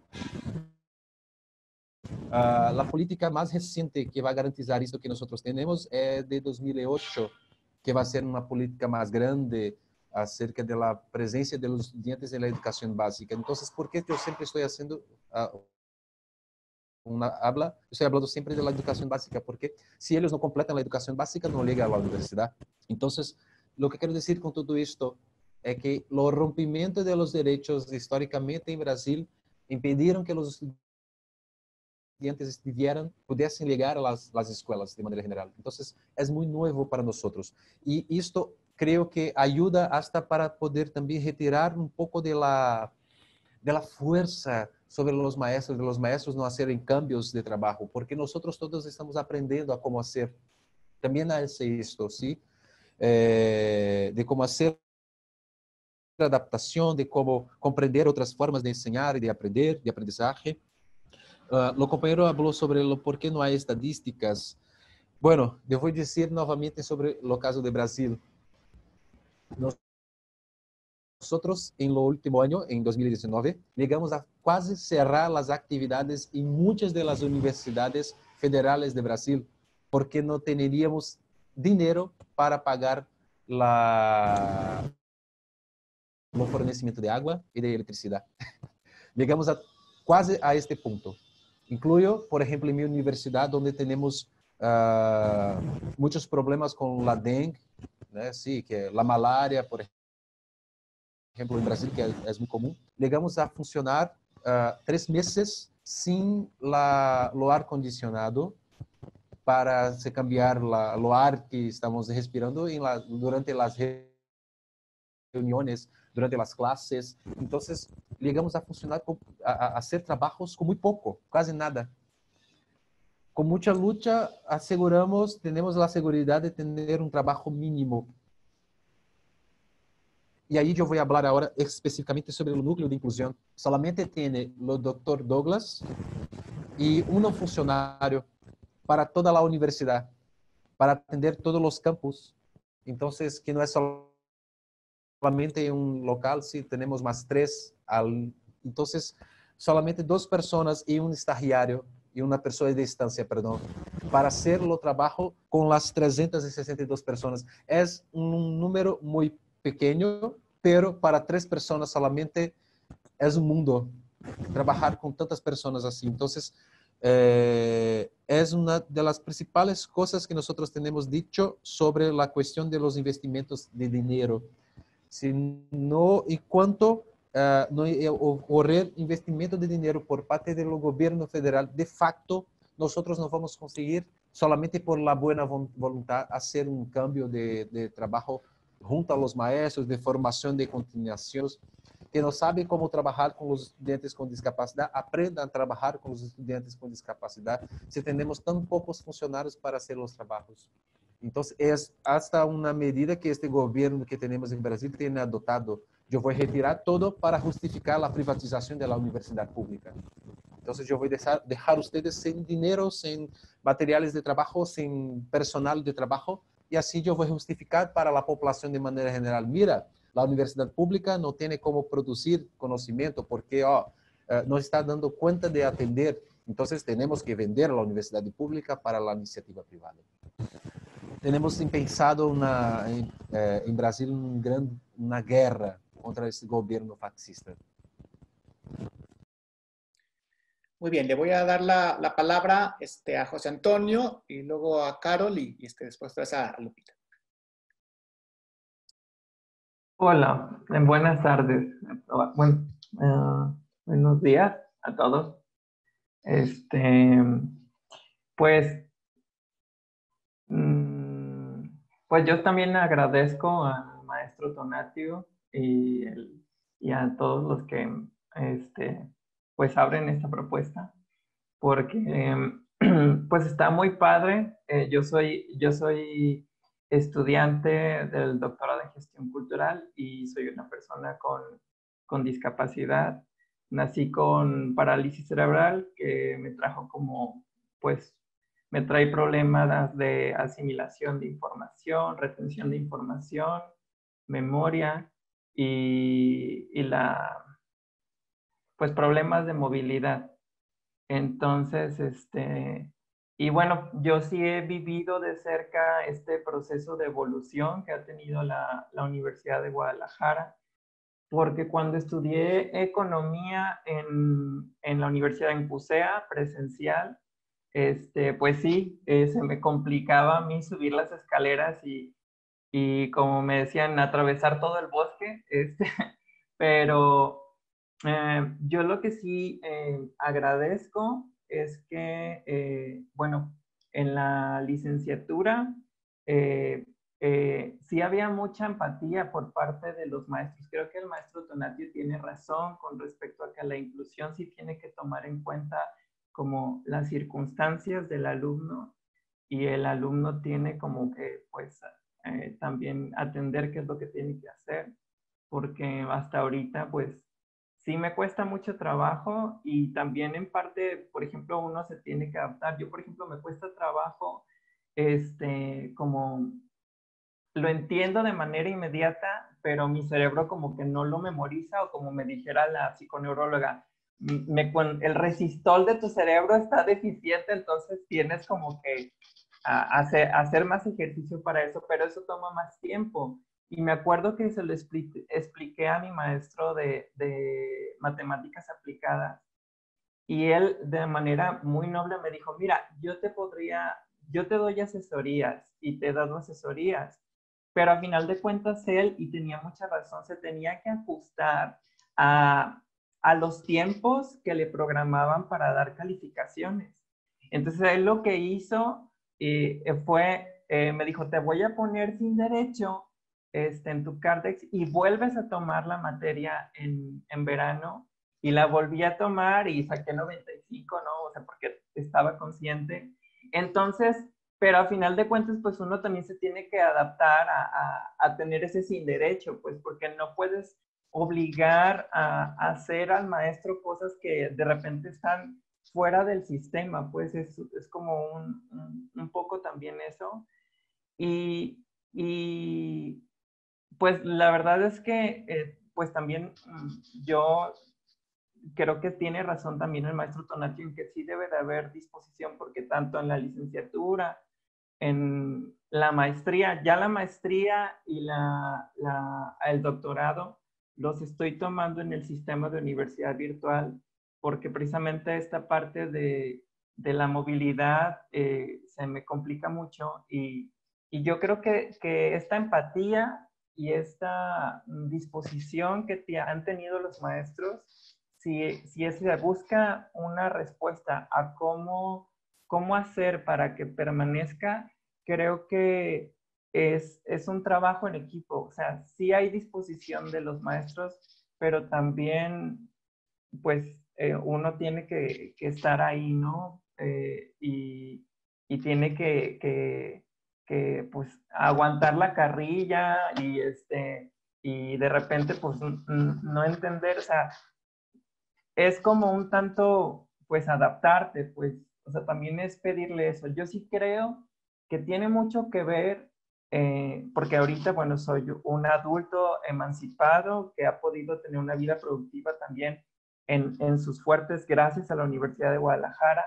Uh, la política más reciente que va a garantizar esto que nosotros tenemos es de 2008, que va a ser una política más grande acerca de la presencia de los estudiantes en la educación básica. Entonces, ¿por qué yo siempre estoy haciendo uh, una habla? Estoy hablando siempre de la educación básica, porque si ellos no completan la educación básica, no llegan a la universidad. Entonces, lo que quiero decir con todo esto es que los rompimientos de los derechos históricamente en Brasil impidieron que los estudiantes vivieran, pudiesen llegar a las, las escuelas de manera general. Entonces, es muy nuevo para nosotros. Y esto creo que ayuda hasta para poder también retirar un poco de la, de la fuerza sobre los maestros, de los maestros no hacerem cambios de trabajo, porque nosotros todos estamos aprendiendo a cómo hacer. También hace esto, ¿sí? Eh, de cómo hacer adaptación, de cómo comprender otras formas de enseñar y de aprender, de aprendizaje. Uh, o companheiro falou sobre o porquê não há estadísticas. Bueno, eu vou dizer novamente sobre o caso de Brasil. Nosotros, en lo último año, en 2019, llegamos a quase cerrar as atividades em muitas de las universidades federales de Brasil, porque não teríamos dinheiro para pagar la, o fornecimento de água e de eletricidade. [laughs] Llegamos a quase a este ponto. Incluyo, por ejemplo, en mi universidad, donde tenemos uh, muchos problemas con la dengue, sí, que la malaria, por ejemplo, en Brasil, que es, muy común. Llegamos a funcionar uh, tres meses sin la, lo ar acondicionado para se cambiar la, lo ar que estamos respirando la, durante las reuniones, durante las clases. Entonces, llegamos a funcionar, a, a hacer trabajos con muy poco, casi nada. Con mucha lucha, aseguramos, tenemos la seguridad de tener un trabajo mínimo. Y ahí yo voy a hablar ahora específicamente sobre el núcleo de inclusión. Solamente tiene el doctor Douglas y un funcionario para toda la universidad, para atender todos los campus. Entonces, que no es solamente un local, sí, tenemos más tres. Al, entonces, solamente dos personas y un estagiario y una persona de distancia, perdón, para hacer el trabajo con las 362 personas. Es un número muy pequeño, pero para tres personas solamente es un mundo trabajar con tantas personas así. Entonces, eh, es una de las principales cosas que nosotros tenemos dicho sobre la cuestión de los investimentos de dinero. Si no, y cuánto uh, no ocorrer investimento de dinero por parte del gobierno federal, de facto, nosotros no vamos a conseguir solamente por la buena voluntad hacer un cambio de, de trabajo junto a los maestros, de formación, de continuación, que no saben cómo trabajar con los estudiantes con discapacidad, aprendan a trabajar con los estudiantes con discapacidad, si tenemos tan pocos funcionarios para hacer los trabajos. Entonces, es hasta una medida que este gobierno que tenemos en Brasil tiene adoptado eu vou retirar todo para justificar a privatização da universidade pública. Então, eu vou deixar, deixar vocês sem dinheiro, sem materiais de trabalho, sem personal de trabalho, e assim eu vou justificar para a população de maneira geral. Mira, a universidade pública não tem como produzir conhecimento porque ó, eh, não está dando conta de atender. Então, temos que vender a universidade pública para a iniciativa privada. Temos pensado na, em, eh, em Brasil um grande, uma guerra contra este gobierno fascista. Muy bien, le voy a dar la, la palabra este, a José Antonio y luego a Carol y, este, después a, a Lupita. Hola, buenas tardes. Bueno, uh, buenos días a todos. Este, pues, mm, pues yo también agradezco al maestro Tonatio y, y a todos los que este, pues abren esta propuesta, porque [clears throat] pues está muy padre. Eh, yo, soy, yo soy estudiante del doctorado en gestión cultural y soy una persona con, con discapacidad. Nací con parálisis cerebral que me trajo como, pues, me trae problemas de asimilación de información, retención de información, memoria y, la, pues problemas de movilidad. Entonces, este, y bueno, yo sí he vivido de cerca este proceso de evolución que ha tenido la, la Universidad de Guadalajara, porque cuando estudié economía en, en la Universidad en Pusea, presencial, este, pues sí, eh, se me complicaba a mí subir las escaleras y, y como me decían, atravesar todo el bosque, este, [laughs] pero eh, yo lo que sí eh, agradezco es que, eh, bueno, en la licenciatura sí había mucha empatía por parte de los maestros. Creo que el maestro Tonatio tiene razón con respecto a que la inclusión sí tiene que tomar en cuenta como las circunstancias del alumno y el alumno tiene como que, pues, eh, también atender qué es lo que tiene que hacer, porque hasta ahorita pues sí me cuesta mucho trabajo y también en parte, por ejemplo, uno se tiene que adaptar. Yo, por ejemplo, me cuesta trabajo, este, como lo entiendo de manera inmediata, pero mi cerebro como que no lo memoriza o como me dijera la psiconeuróloga, me, el resistol de tu cerebro está deficiente, entonces tienes como que hacer, hacer más ejercicio para eso, pero eso toma más tiempo. Y me acuerdo que se lo expliqué, a mi maestro de, de, matemáticas aplicadas y él de manera muy noble me dijo, mira, yo te podría, yo te doy asesorías y te he dado asesorías, pero a final de cuentas él, y tenía mucha razón, se tenía que ajustar a, a los tiempos que le programaban para dar calificaciones. Entonces él lo que hizo eh, fue, eh, me dijo, te voy a poner sin derecho este, en tu Cardex y vuelves a tomar la materia en, en verano y la volví a tomar y saqué 95, ¿no? O sea, porque estaba consciente. Entonces, pero a final de cuentas, pues uno también se tiene que adaptar a, a, a tener ese sin derecho, pues porque no puedes obligar a, a, hacer al maestro cosas que de repente están fuera del sistema, pues es, es como un, un, un, poco también eso. Y, y, pues la verdad es que, eh, pues también mm, yo creo que tiene razón también el maestro Tonati en que sí debe de haber disposición, porque tanto en la licenciatura, en la maestría, ya la maestría y la, el doctorado los estoy tomando en el sistema de universidad virtual, porque precisamente esta parte de, de la movilidad eh, se me complica mucho y, y yo creo que, que, esta empatía y esta disposición que han tenido los maestros si, si se busca una respuesta a cómo, cómo hacer para que permanezca, creo que es, es un trabajo en equipo. O sea, sí hay disposición de los maestros, pero también, pues, eh, uno tiene que, estar ahí, ¿no? Eh, y, y, tiene que, que, pues, aguantar la carrilla y, este, y de repente, pues, no entender, o sea, es como un tanto, pues, adaptarte, pues, o sea, también es pedirle eso. Yo sí creo que tiene mucho que ver, eh, porque ahorita, bueno, soy un adulto emancipado que ha podido tener una vida productiva también en, en sus fuertes gracias a la Universidad de Guadalajara,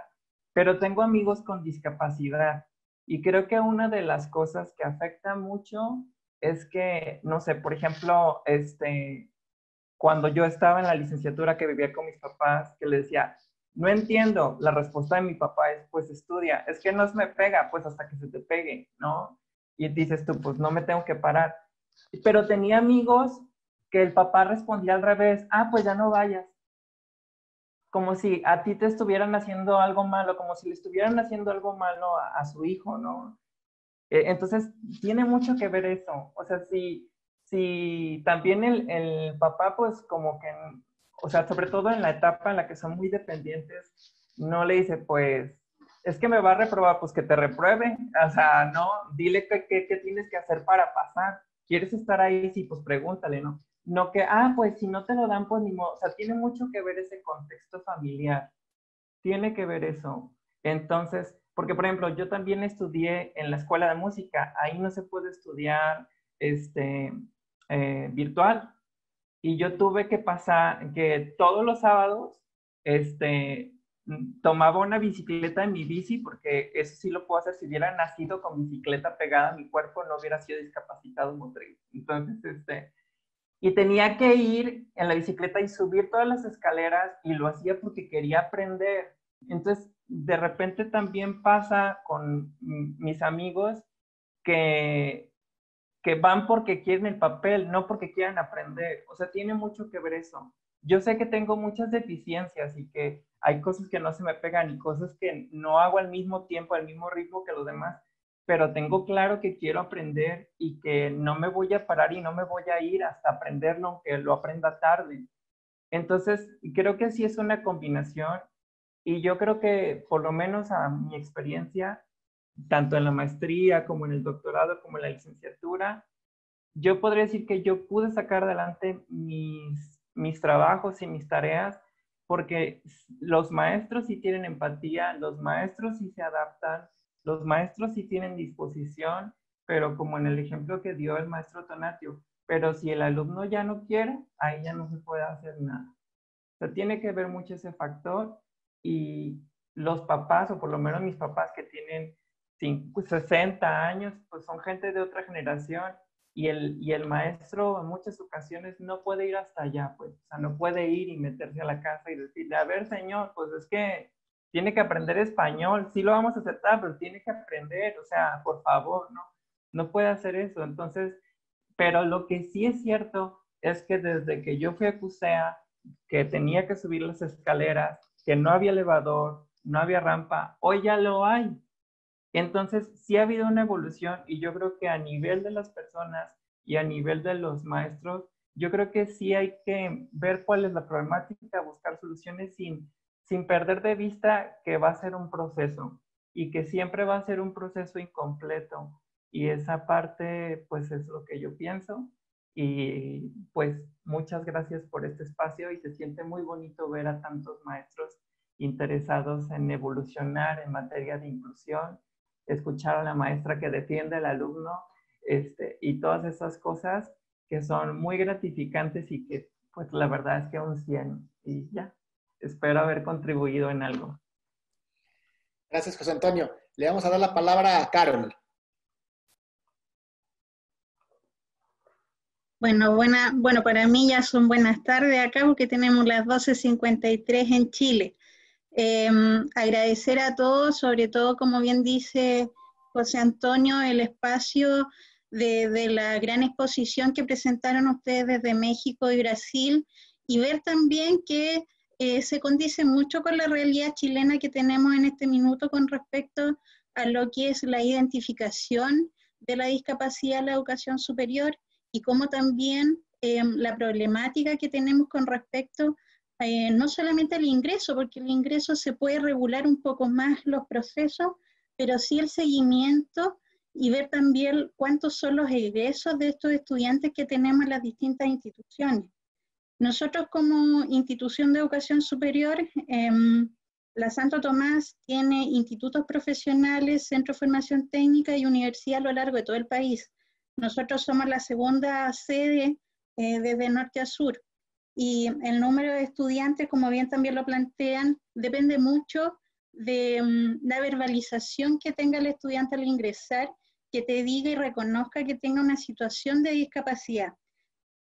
pero tengo amigos con discapacidad y creo que una de las cosas que afecta mucho es que, no sé, por ejemplo, este, cuando yo estaba en la licenciatura que vivía con mis papás, que le decía, no entiendo, la respuesta de mi papá es, pues estudia, es que no se me pega, pues hasta que se te pegue, ¿no? Y dices tú, pues no me tengo que parar. Pero tenía amigos que el papá respondía al revés, ah, pues ya no vayas. Como si a ti te estuvieran haciendo algo malo, como si le estuvieran haciendo algo malo a, su hijo, ¿no? E, entonces, tiene mucho que ver eso. O sea, si, si también el, el, papá, pues como que, o sea, sobre todo en la etapa en la que son muy dependientes, no le dice, pues, es que me va a reprobar, pues que te repruebe, o sea, no, dile qué que, que, tienes que hacer para pasar. ¿Quieres estar ahí? Sí, pues pregúntale, ¿no? No que, ah, pues si no te lo dan, pues ni modo. O sea, tiene mucho que ver ese contexto familiar. Tiene que ver eso. Entonces, porque por ejemplo, yo también estudié en la escuela de música. Ahí no se puede estudiar, este, eh, virtual. Y yo tuve que pasar, que todos los sábados, este, tomaba una bicicleta en mi bici, porque eso sí lo puedo hacer. Si hubiera nacido con bicicleta pegada a mi cuerpo, no hubiera sido discapacitado. Entonces, este, y tenía que ir en la bicicleta y subir todas las escaleras y lo hacía porque quería aprender. Entonces, de repente también pasa con mis amigos que que van porque quieren el papel, no porque quieran aprender. O sea, tiene mucho que ver eso. Yo sé que tengo muchas deficiencias y que hay cosas que no se me pegan y cosas que no hago al mismo tiempo, al mismo ritmo que los demás, pero tengo claro que quiero aprender y que no me voy a parar y no me voy a ir hasta aprenderlo, aunque lo aprenda tarde. Entonces, creo que sí es una combinación y yo creo que por lo menos a mi experiencia, tanto en la maestría como en el doctorado como en la licenciatura, yo podría decir que yo pude sacar adelante mis, mis trabajos y mis tareas porque los maestros sí tienen empatía, los maestros sí se adaptan, los maestros sí tienen disposición, pero como en el ejemplo que dio el maestro Tonatio, pero si el alumno ya no quiere, ahí ya no se puede hacer nada. O sea, tiene que ver mucho ese factor y los papás, o por lo menos mis papás que tienen 60 años, pues son gente de otra generación y el, y el maestro en muchas ocasiones no puede ir hasta allá, pues, o sea, no puede ir y meterse a la casa y decirle, a ver, señor, pues es que tiene que aprender español, sí lo vamos a aceptar, pero tiene que aprender, o sea, por favor, ¿no? No puede hacer eso. Entonces, pero lo que sí es cierto es que desde que yo fui a CUSEA, que tenía que subir las escaleras, que no había elevador, no había rampa, hoy ya lo hay. Entonces, sí ha habido una evolución y yo creo que a nivel de las personas y a nivel de los maestros, yo creo que sí hay que ver cuál es la problemática, buscar soluciones sin, sin perder de vista que va a ser un proceso y que siempre va a ser un proceso incompleto. Y esa parte, pues es lo que yo pienso. Y pues muchas gracias por este espacio y se siente muy bonito ver a tantos maestros interesados en evolucionar en materia de inclusión, escuchar a la maestra que defiende al alumno este, y todas esas cosas que son muy gratificantes y que pues la verdad es que un 100 y ya, espero haber contribuido en algo. Gracias, José Antonio. Le vamos a dar la palabra a Carol. Bueno, buena, bueno, para mí ya son buenas tardes acá porque tenemos las 12.53 en Chile. Em, agradecer a todos, sobre todo, como bien dice José Antonio, el espacio de, la gran exposición que presentaron ustedes desde México y Brasil y ver también que eh, se condice mucho con la realidad chilena que tenemos en este minuto con respecto a lo que es la identificación de la discapacidad en la educación superior y como también em, la problemática que tenemos con respecto eh, no solamente al ingreso, porque el ingreso se puede regular un poco más los procesos, pero sí el seguimiento y ver también cuántos son los egresos de estos estudiantes que tenemos en las distintas instituciones. Nosotros como institución de educación superior, em, la Santo Tomás tiene institutos profesionales, centros de formación técnica y universidad a lo largo de todo el país. Nosotros somos la segunda sede eh, desde norte a sur y el número de estudiantes, como bien también lo plantean, depende mucho de mm, la verbalización que tenga el estudiante al ingresar, que te diga y reconozca que tenga una situación de discapacidad.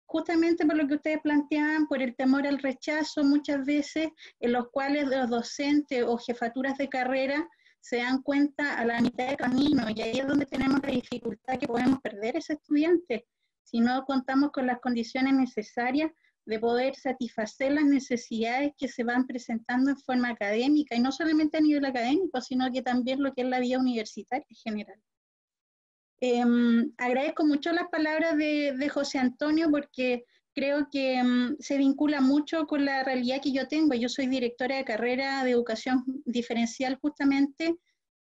Justamente por lo que ustedes planteaban, por el temor al rechazo, muchas veces en los cuales los docentes o jefaturas de carrera se dan cuenta a la mitad de camino y ahí es donde tenemos la dificultad que podemos perder ese estudiante si no contamos con las condiciones necesarias de poder satisfacer las necesidades que se van presentando en forma académica y no solamente a nivel académico, sino que también lo que es la vida universitaria en general. Em, agradezco mucho las palabras de, de José Antonio porque creo que mm, se vincula mucho con la realidad que yo tengo. Yo soy directora de carrera de educación diferencial justamente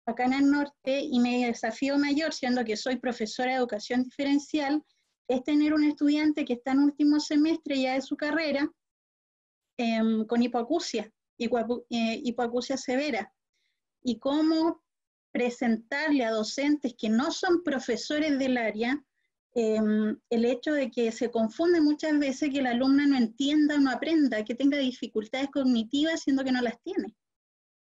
acá en el norte y mi desafío mayor, siendo que soy profesora de educación diferencial, es tener un estudiante que está en último semestre ya de su carrera em, con hipoacusia, eh, hipoacusia severa, y cómo presentarle a docentes que no son profesores del área Em, el hecho de que se confunde muchas veces que el alumno no entienda o no aprenda, que tenga dificultades cognitivas siendo que no las tiene.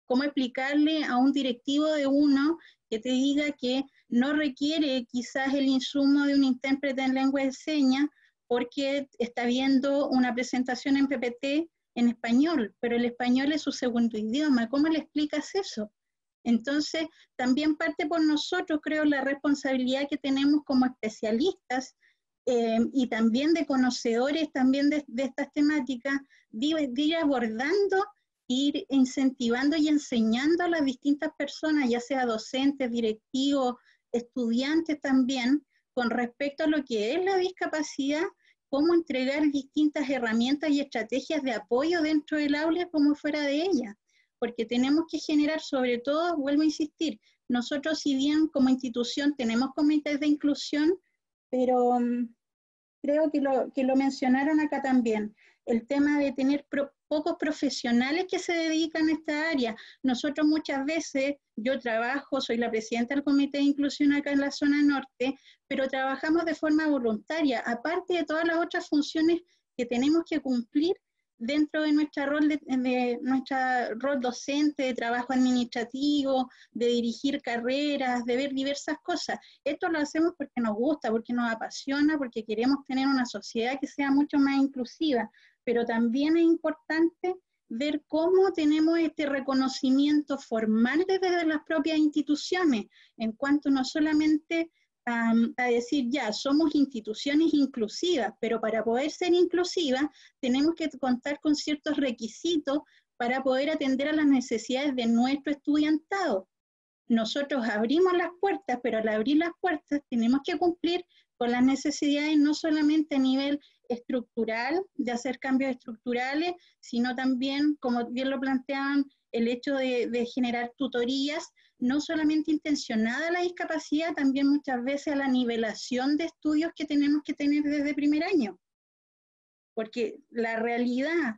¿Cómo explicarle a un directivo de uno que te diga que no requiere quizás el insumo de un intérprete en lengua de señas porque está viendo una presentación en PPT en español, pero el español es su segundo idioma? ¿Cómo le explicas eso? Entonces, también parte por nosotros, creo, la responsabilidad que tenemos como especialistas eh, y también de conocedores también de, estas temáticas, de, ir abordando, ir incentivando y enseñando a las distintas personas, ya sea docentes, directivos, estudiantes también, con respecto a lo que es la discapacidad, cómo entregar distintas herramientas y estrategias de apoyo dentro del aula como fuera de ella porque tenemos que generar, sobre todo, vuelvo a insistir, nosotros si bien como institución tenemos comités de inclusión, pero mm, creo que lo, que lo mencionaron acá también, el tema de tener pocos profesionales que se dedican a esta área. Nosotros muchas veces, yo trabajo, soy la presidenta del comité de inclusión acá en la zona norte, pero trabajamos de forma voluntaria, aparte de todas las otras funciones que tenemos que cumplir dentro de nuestra rol, de, nuestra rol docente, de trabajo administrativo, de dirigir carreras, de ver diversas cosas. Esto lo hacemos porque nos gusta, porque nos apasiona, porque queremos tener una sociedad que sea mucho más inclusiva, pero también es importante ver cómo tenemos este reconocimiento formal desde las propias instituciones, en cuanto no solamente a, decir, ya, somos instituciones inclusivas, pero para poder ser inclusivas tenemos que contar con ciertos requisitos para poder atender a las necesidades de nuestro estudiantado. nosotros abrimos las puertas, pero al abrir las puertas tenemos que cumplir con las necesidades no solamente a nivel estructural, de hacer cambios estructurales, sino también, como bien lo planteaban, el hecho de, generar tutorías, no solamente intencionada a la discapacidad, también muchas veces a la nivelación de estudios que tenemos que tener desde primer año. Porque la realidad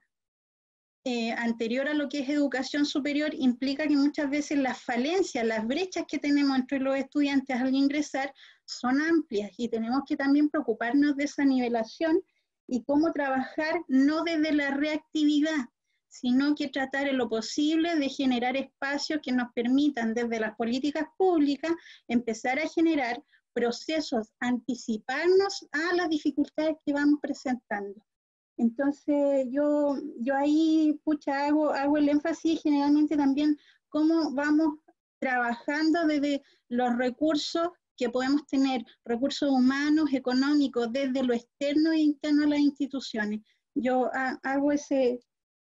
eh, anterior a lo que es educación superior implica que muchas veces las falencias, las brechas que tenemos entre los estudiantes al ingresar son amplias y tenemos que también preocuparnos de esa nivelación y cómo trabajar no desde la reactividad, sino que tratar en lo posible de generar espacios que nos permitan desde las políticas públicas empezar a generar procesos, anticiparnos a las dificultades que vamos presentando. Entonces yo, yo ahí, pucha, hago, hago el énfasis generalmente también cómo vamos trabajando desde los recursos que podemos tener, recursos humanos, económicos, desde lo externo e interno a las instituciones. Yo hago ese,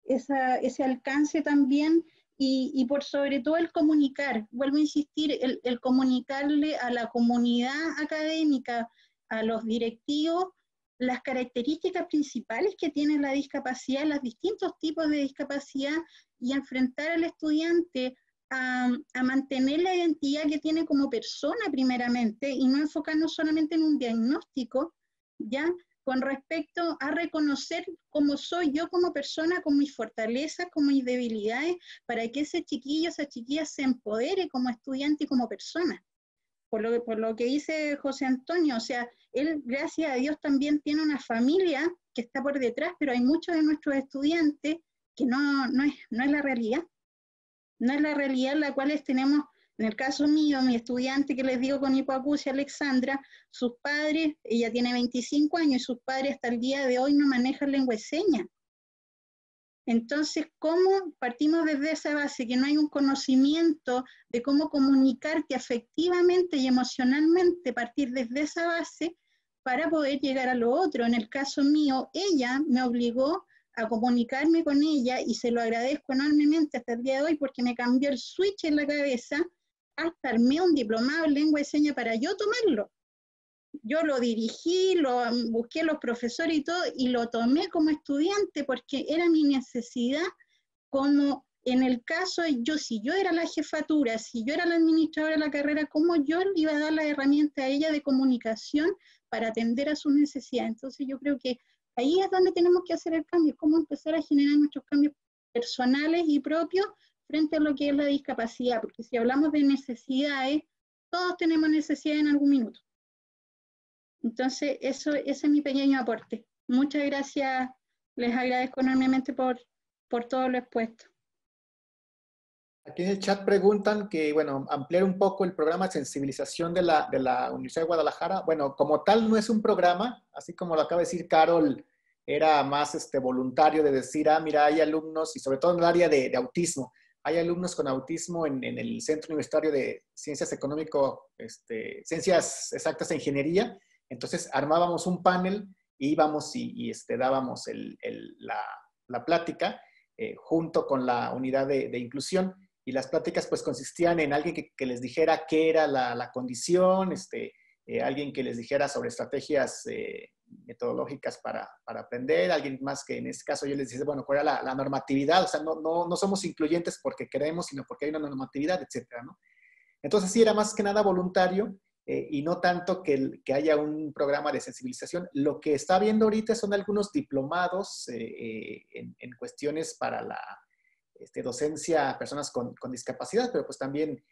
ese alcance también y, por sobre todo el comunicar, vuelvo a insistir, el, el comunicarle a la comunidad académica, a los directivos, las características principales que tiene la discapacidad, los distintos tipos de discapacidad y enfrentar al estudiante a, mantener la identidad que tiene como persona primeramente y no enfocarnos solamente en un diagnóstico, ¿ya? Con respecto a reconocer cómo soy yo como persona, con mis fortalezas, con mis debilidades, para que ese chiquillo, esa chiquilla se empodere como estudiante y como persona por lo, por lo que dice José Antonio, o sea, él, gracias a Dios, también tiene una familia que está por detrás, pero hay muchos de nuestros estudiantes que no, no, es, no es la realidad. No es la realidad la cual tenemos, en el caso mío, mi estudiante que les digo con hipoacusia, Alexandra, sus padres, ella tiene 25 años y sus padres hasta el día de hoy no manejan lengua de. Entonces, ¿cómo partimos desde esa base? Que no hay un conocimiento de cómo comunicarte afectivamente y emocionalmente, partir desde esa base para poder llegar a lo otro. En el caso mío, ella me obligó a comunicarme con ella y se lo agradezco enormemente hasta el día de hoy porque me cambió el switch en la cabeza hasta armé un diplomado en lengua de señas para yo tomarlo yo lo dirigí, lo busqué a los profesores y todo, y lo tomé como estudiante porque era mi necesidad, como en el caso yo, si yo era la jefatura, si yo era la administradora de la carrera, ¿cómo yo le iba a dar la herramienta a ella de comunicación para atender a sus necesidades? Entonces yo creo que ahí es donde tenemos que hacer el cambio, cómo empezar a generar nuestros cambios personales y propios frente a lo que es la discapacidad, porque si hablamos de necesidades, todos tenemos necesidades en algún minuto. Entonces, eso, ese es mi pequeño aporte. Muchas gracias, les agradezco enormemente por, por todo lo expuesto. Aquí en el chat preguntan que, bueno, ampliar un poco el programa de sensibilización de la, de la Universidad de Guadalajara. Bueno, como tal no es un programa, así como lo acaba de decir Carol, era más este, voluntario de decir, ah, mira, hay alumnos, y sobre todo en el área de, de autismo, hay alumnos con autismo en, el Centro Universitario de Ciencias Económico, este, Ciencias Exactas e Ingeniería, entonces armábamos un panel íbamos y, este, dábamos la, plática eh, junto con la unidad de, inclusión. Y las pláticas pues consistían en alguien que, les dijera qué era la, condición, este, eh, alguien que les dijera sobre estrategias eh, metodológicas para, aprender, alguien más que en este caso yo les decía, bueno, cuál era la, normatividad, o sea, no, no, no, somos incluyentes porque queremos, sino porque hay una normatividad, etcétera, ¿no? Entonces sí era más que nada voluntario eh, y no tanto que, que, haya un programa de sensibilización. Lo que está viendo ahorita son algunos diplomados eh, eh, en, en, cuestiones para la este, docencia a personas con, con, discapacidad, pero pues también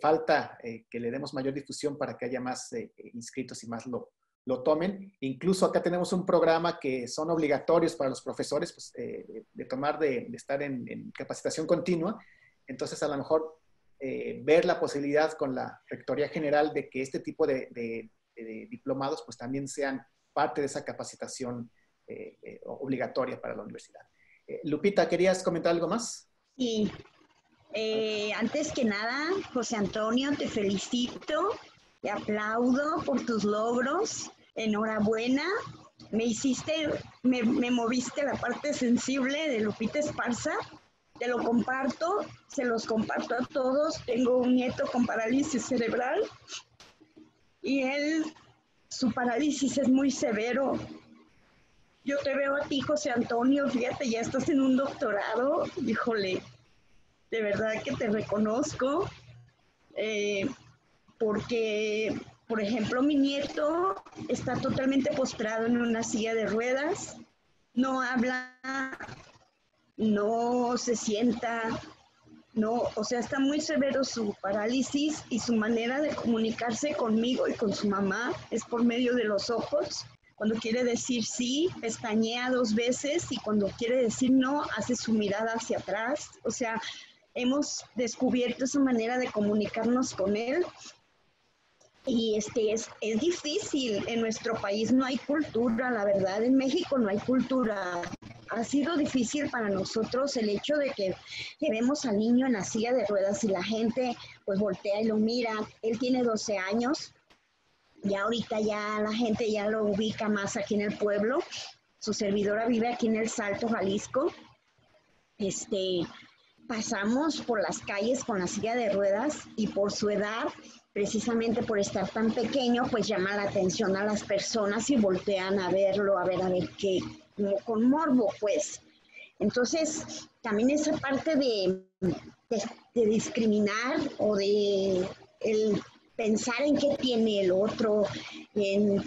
falta que le demos mayor difusión para que haya más inscritos y más lo, lo tomen. Incluso acá tenemos un programa que son obligatorios para los profesores pues, de, tomar, de, estar en, capacitación continua. Entonces, a lo mejor eh, ver la posibilidad con la Rectoría General de que este tipo de, diplomados pues también sean parte de esa capacitación eh, eh, obligatoria para la universidad. Lupita, ¿querías comentar algo más? Sí. antes que nada, José Antonio, te felicito, te aplaudo por tus logros. Enhorabuena. Me hiciste, me, moviste la parte sensible de Lupita Esparza te lo comparto, se los comparto a todos. Tengo un nieto con parálisis cerebral y él, su parálisis es muy severo. Yo te veo a ti, José Antonio, fíjate, ya estás en un doctorado, híjole, de verdad que te reconozco, eh, porque, por ejemplo, mi nieto está totalmente postrado en una silla de ruedas, no habla, no se sienta, no, o sea, está muy severo su parálisis y su manera de comunicarse conmigo y con su mamá es por medio de los ojos. Cuando quiere decir sí, pestañea dos veces y cuando quiere decir no, hace su mirada hacia atrás. O sea, hemos descubierto esa manera de comunicarnos con él y este es, es difícil, en nuestro país no hay cultura, la verdad, en México no hay cultura. Ha sido difícil para nosotros el hecho de que, vemos al niño en la silla de ruedas y la gente pues voltea y lo mira. Él tiene 12 años, y ahorita ya la gente ya lo ubica más aquí en el pueblo. Su servidora vive aquí en el Salto, Jalisco. Este, pasamos por las calles con la silla de ruedas y por su edad precisamente por estar tan pequeño, pues llama la atención a las personas y voltean a verlo, a ver, a ver qué, como con morbo, pues. Entonces, también esa parte de, discriminar o de el pensar en qué tiene el otro, en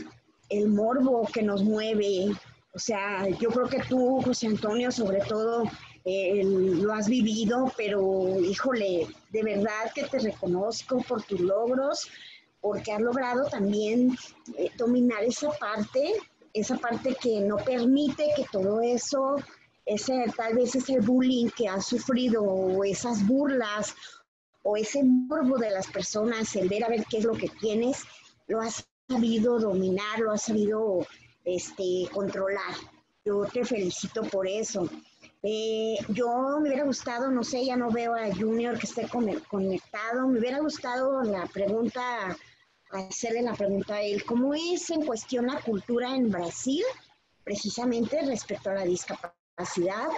el morbo que nos mueve. O sea, yo creo que tú, José Antonio, sobre todo, lo has vivido, pero híjole, de verdad que te reconozco por tus logros, porque has logrado también eh, dominar esa parte, esa parte que no permite que todo eso, ese, tal vez ese bullying que has sufrido, o esas burlas, o ese morbo de las personas, el ver a ver qué es lo que tienes, lo has sabido dominar, lo has sabido este, controlar. Yo te felicito por eso. Eh, yo me hubiera gustado, no sé, ya no veo a Junior que esté conectado, me hubiera gustado la pregunta, hacerle la pregunta a él, ¿cómo es en cuestión la cultura en Brasil, precisamente respecto a la discapacidad?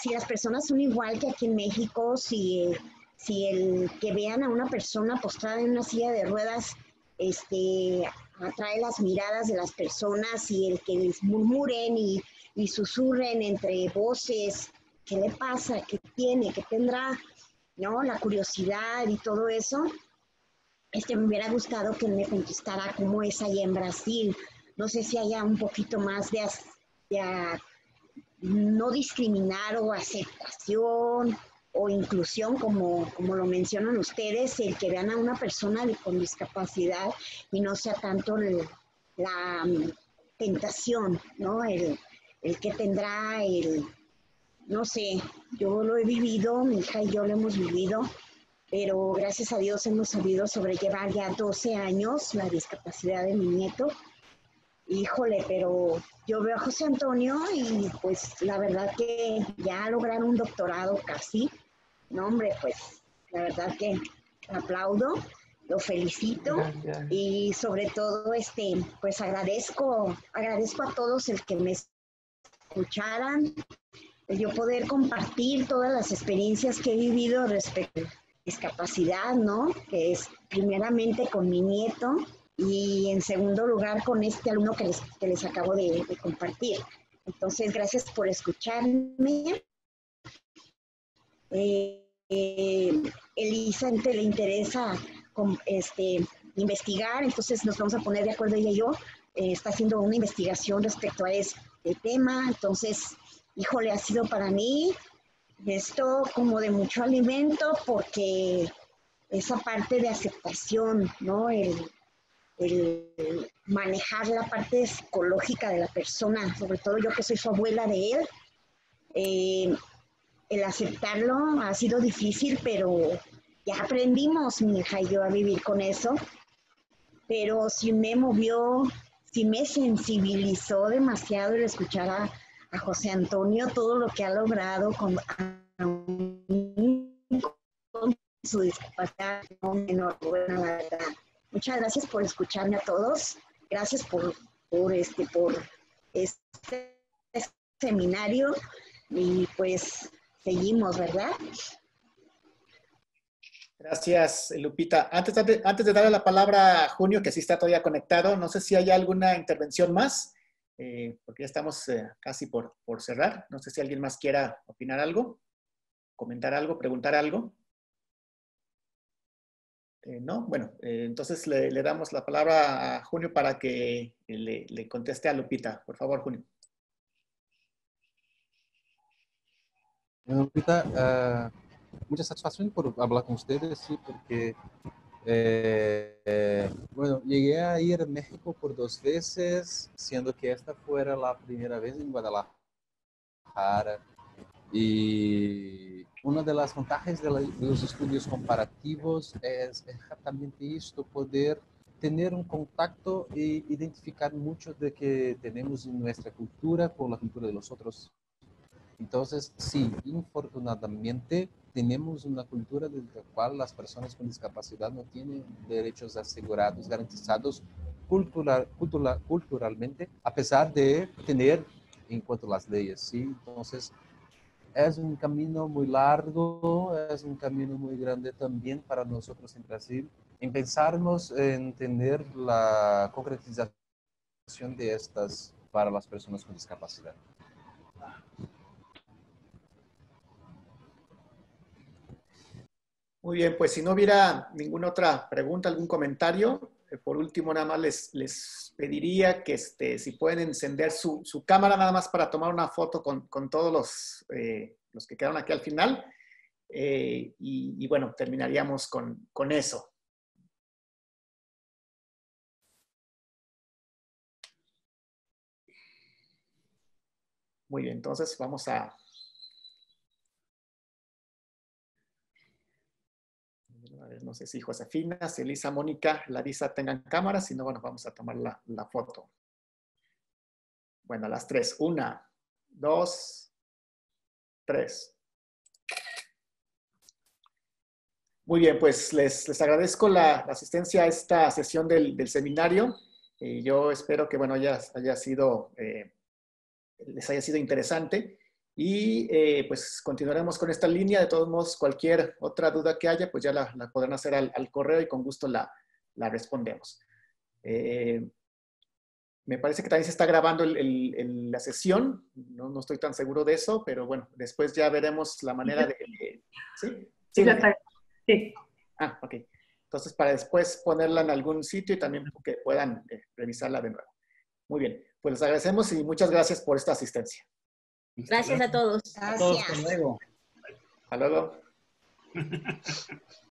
Si las personas son igual que aquí en México, si, si el que vean a una persona postrada en una silla de ruedas, este, atrae las miradas de las personas y el que les murmuren y y susurren entre voces, ¿qué le pasa? ¿Qué tiene? ¿Qué tendrá? ¿No? La curiosidad y todo eso. Este, me hubiera gustado que me contestara cómo es allá en Brasil. No sé si haya un poquito más de, de no discriminar o aceptación o inclusión, como, como lo mencionan ustedes, el que vean a una persona con discapacidad y no sea tanto la mm, tentación, ¿no? El, el que tendrá el, no sé, yo lo he vivido, mi hija y yo lo hemos vivido, pero gracias a Dios hemos sabido sobrellevar ya 12 años la discapacidad de mi nieto. Híjole, pero yo veo a José Antonio y pues la verdad que ya lograron un doctorado casi. No, hombre, pues la verdad que aplaudo, lo felicito y sobre todo este, pues agradezco, agradezco a todos el que me escucharan, yo poder compartir todas las experiencias que he vivido respecto a discapacidad, ¿no? Que es primeramente con mi nieto y en segundo lugar con este alumno que les, que les acabo de, compartir. Entonces, gracias por escucharme. Eh, Elisa le interesa este, investigar, entonces nos vamos a poner de acuerdo ella y yo. Eh, está haciendo una investigación respecto a eso de tema. Entonces, híjole, ha sido para mí esto como de mucho alimento porque esa parte de aceptación, ¿no? El, manejar la parte psicológica de la persona, sobre todo yo que soy su abuela de él, eh, el aceptarlo ha sido difícil, pero ya aprendimos, mi hija y yo, a vivir con eso. Pero sí me movió sí me sensibilizó demasiado el escuchar a, José Antonio todo lo que ha logrado con, su discapacidad. La verdad. Muchas gracias por escucharme a todos. Gracias por, por este, por este seminario. Y pues seguimos, ¿verdad? Gracias, Lupita. Antes, antes de darle la palabra a Junio, que sí está todavía conectado, no sé si hay alguna intervención más, eh, porque ya estamos eh, casi por, por cerrar. No sé si alguien más quiera opinar algo, comentar algo, preguntar algo. Eh, no, bueno, entonces le, le, damos la palabra a Junio para que le, le conteste a Lupita. Por favor, Junio. Lupita, uh mucha satisfacción por hablar con ustedes, sí, porque, eh, bueno, llegué a ir a México por dos veces, siendo que esta fuera la primera vez en Guadalajara. Y una de las ventajas de, los estudios comparativos es exactamente esto, poder tener un contacto e identificar mucho de que tenemos en nuestra cultura con la cultura de los otros. Entonces, sí, infortunadamente tenemos una cultura en la cual las personas con discapacidad no tienen derechos asegurados, garantizados cultural, cultural, culturalmente, a pesar de tener en cuanto a las leyes. ¿sí? Entonces, es un camino muy largo, es un camino muy grande también para nosotros en Brasil, en pensarnos en tener la concretización de estas para las personas con discapacidad. Muy bien, pues si no hubiera ninguna otra pregunta, algún comentario, eh, por último nada más les, les pediría que este, si pueden encender su, su, cámara nada más para tomar una foto con, con todos los, eh, los, que quedaron aquí al final. Eh, y, y, bueno, terminaríamos con, con eso. Muy bien, entonces vamos a, no sé si Josefina, si Elisa, Mónica, Larisa tengan cámara, si no, bueno, vamos a tomar la, la foto. Bueno, las tres. Una, dos, tres. Muy bien, pues les, les agradezco la, asistencia a esta sesión del, del seminario. Y yo espero que, bueno, haya, haya sido, eh, les haya sido interesante. Y eh, pues continuaremos con esta línea. De todos modos, cualquier otra duda que haya, pues ya la, la podrán hacer al, al, correo y con gusto la, la respondemos. Eh, me parece que también se está grabando el, el, la sesión. No, no, estoy tan seguro de eso, pero bueno, después ya veremos la manera de... ¿Sí? Sí, ya está. Sí. Ah, ok. Entonces, para después ponerla en algún sitio y también que puedan eh, revisarla de nuevo. Muy bien. Pues les agradecemos y muchas gracias por esta asistencia. Gracias a todos. A todos, hasta luego. Hasta luego. [laughs]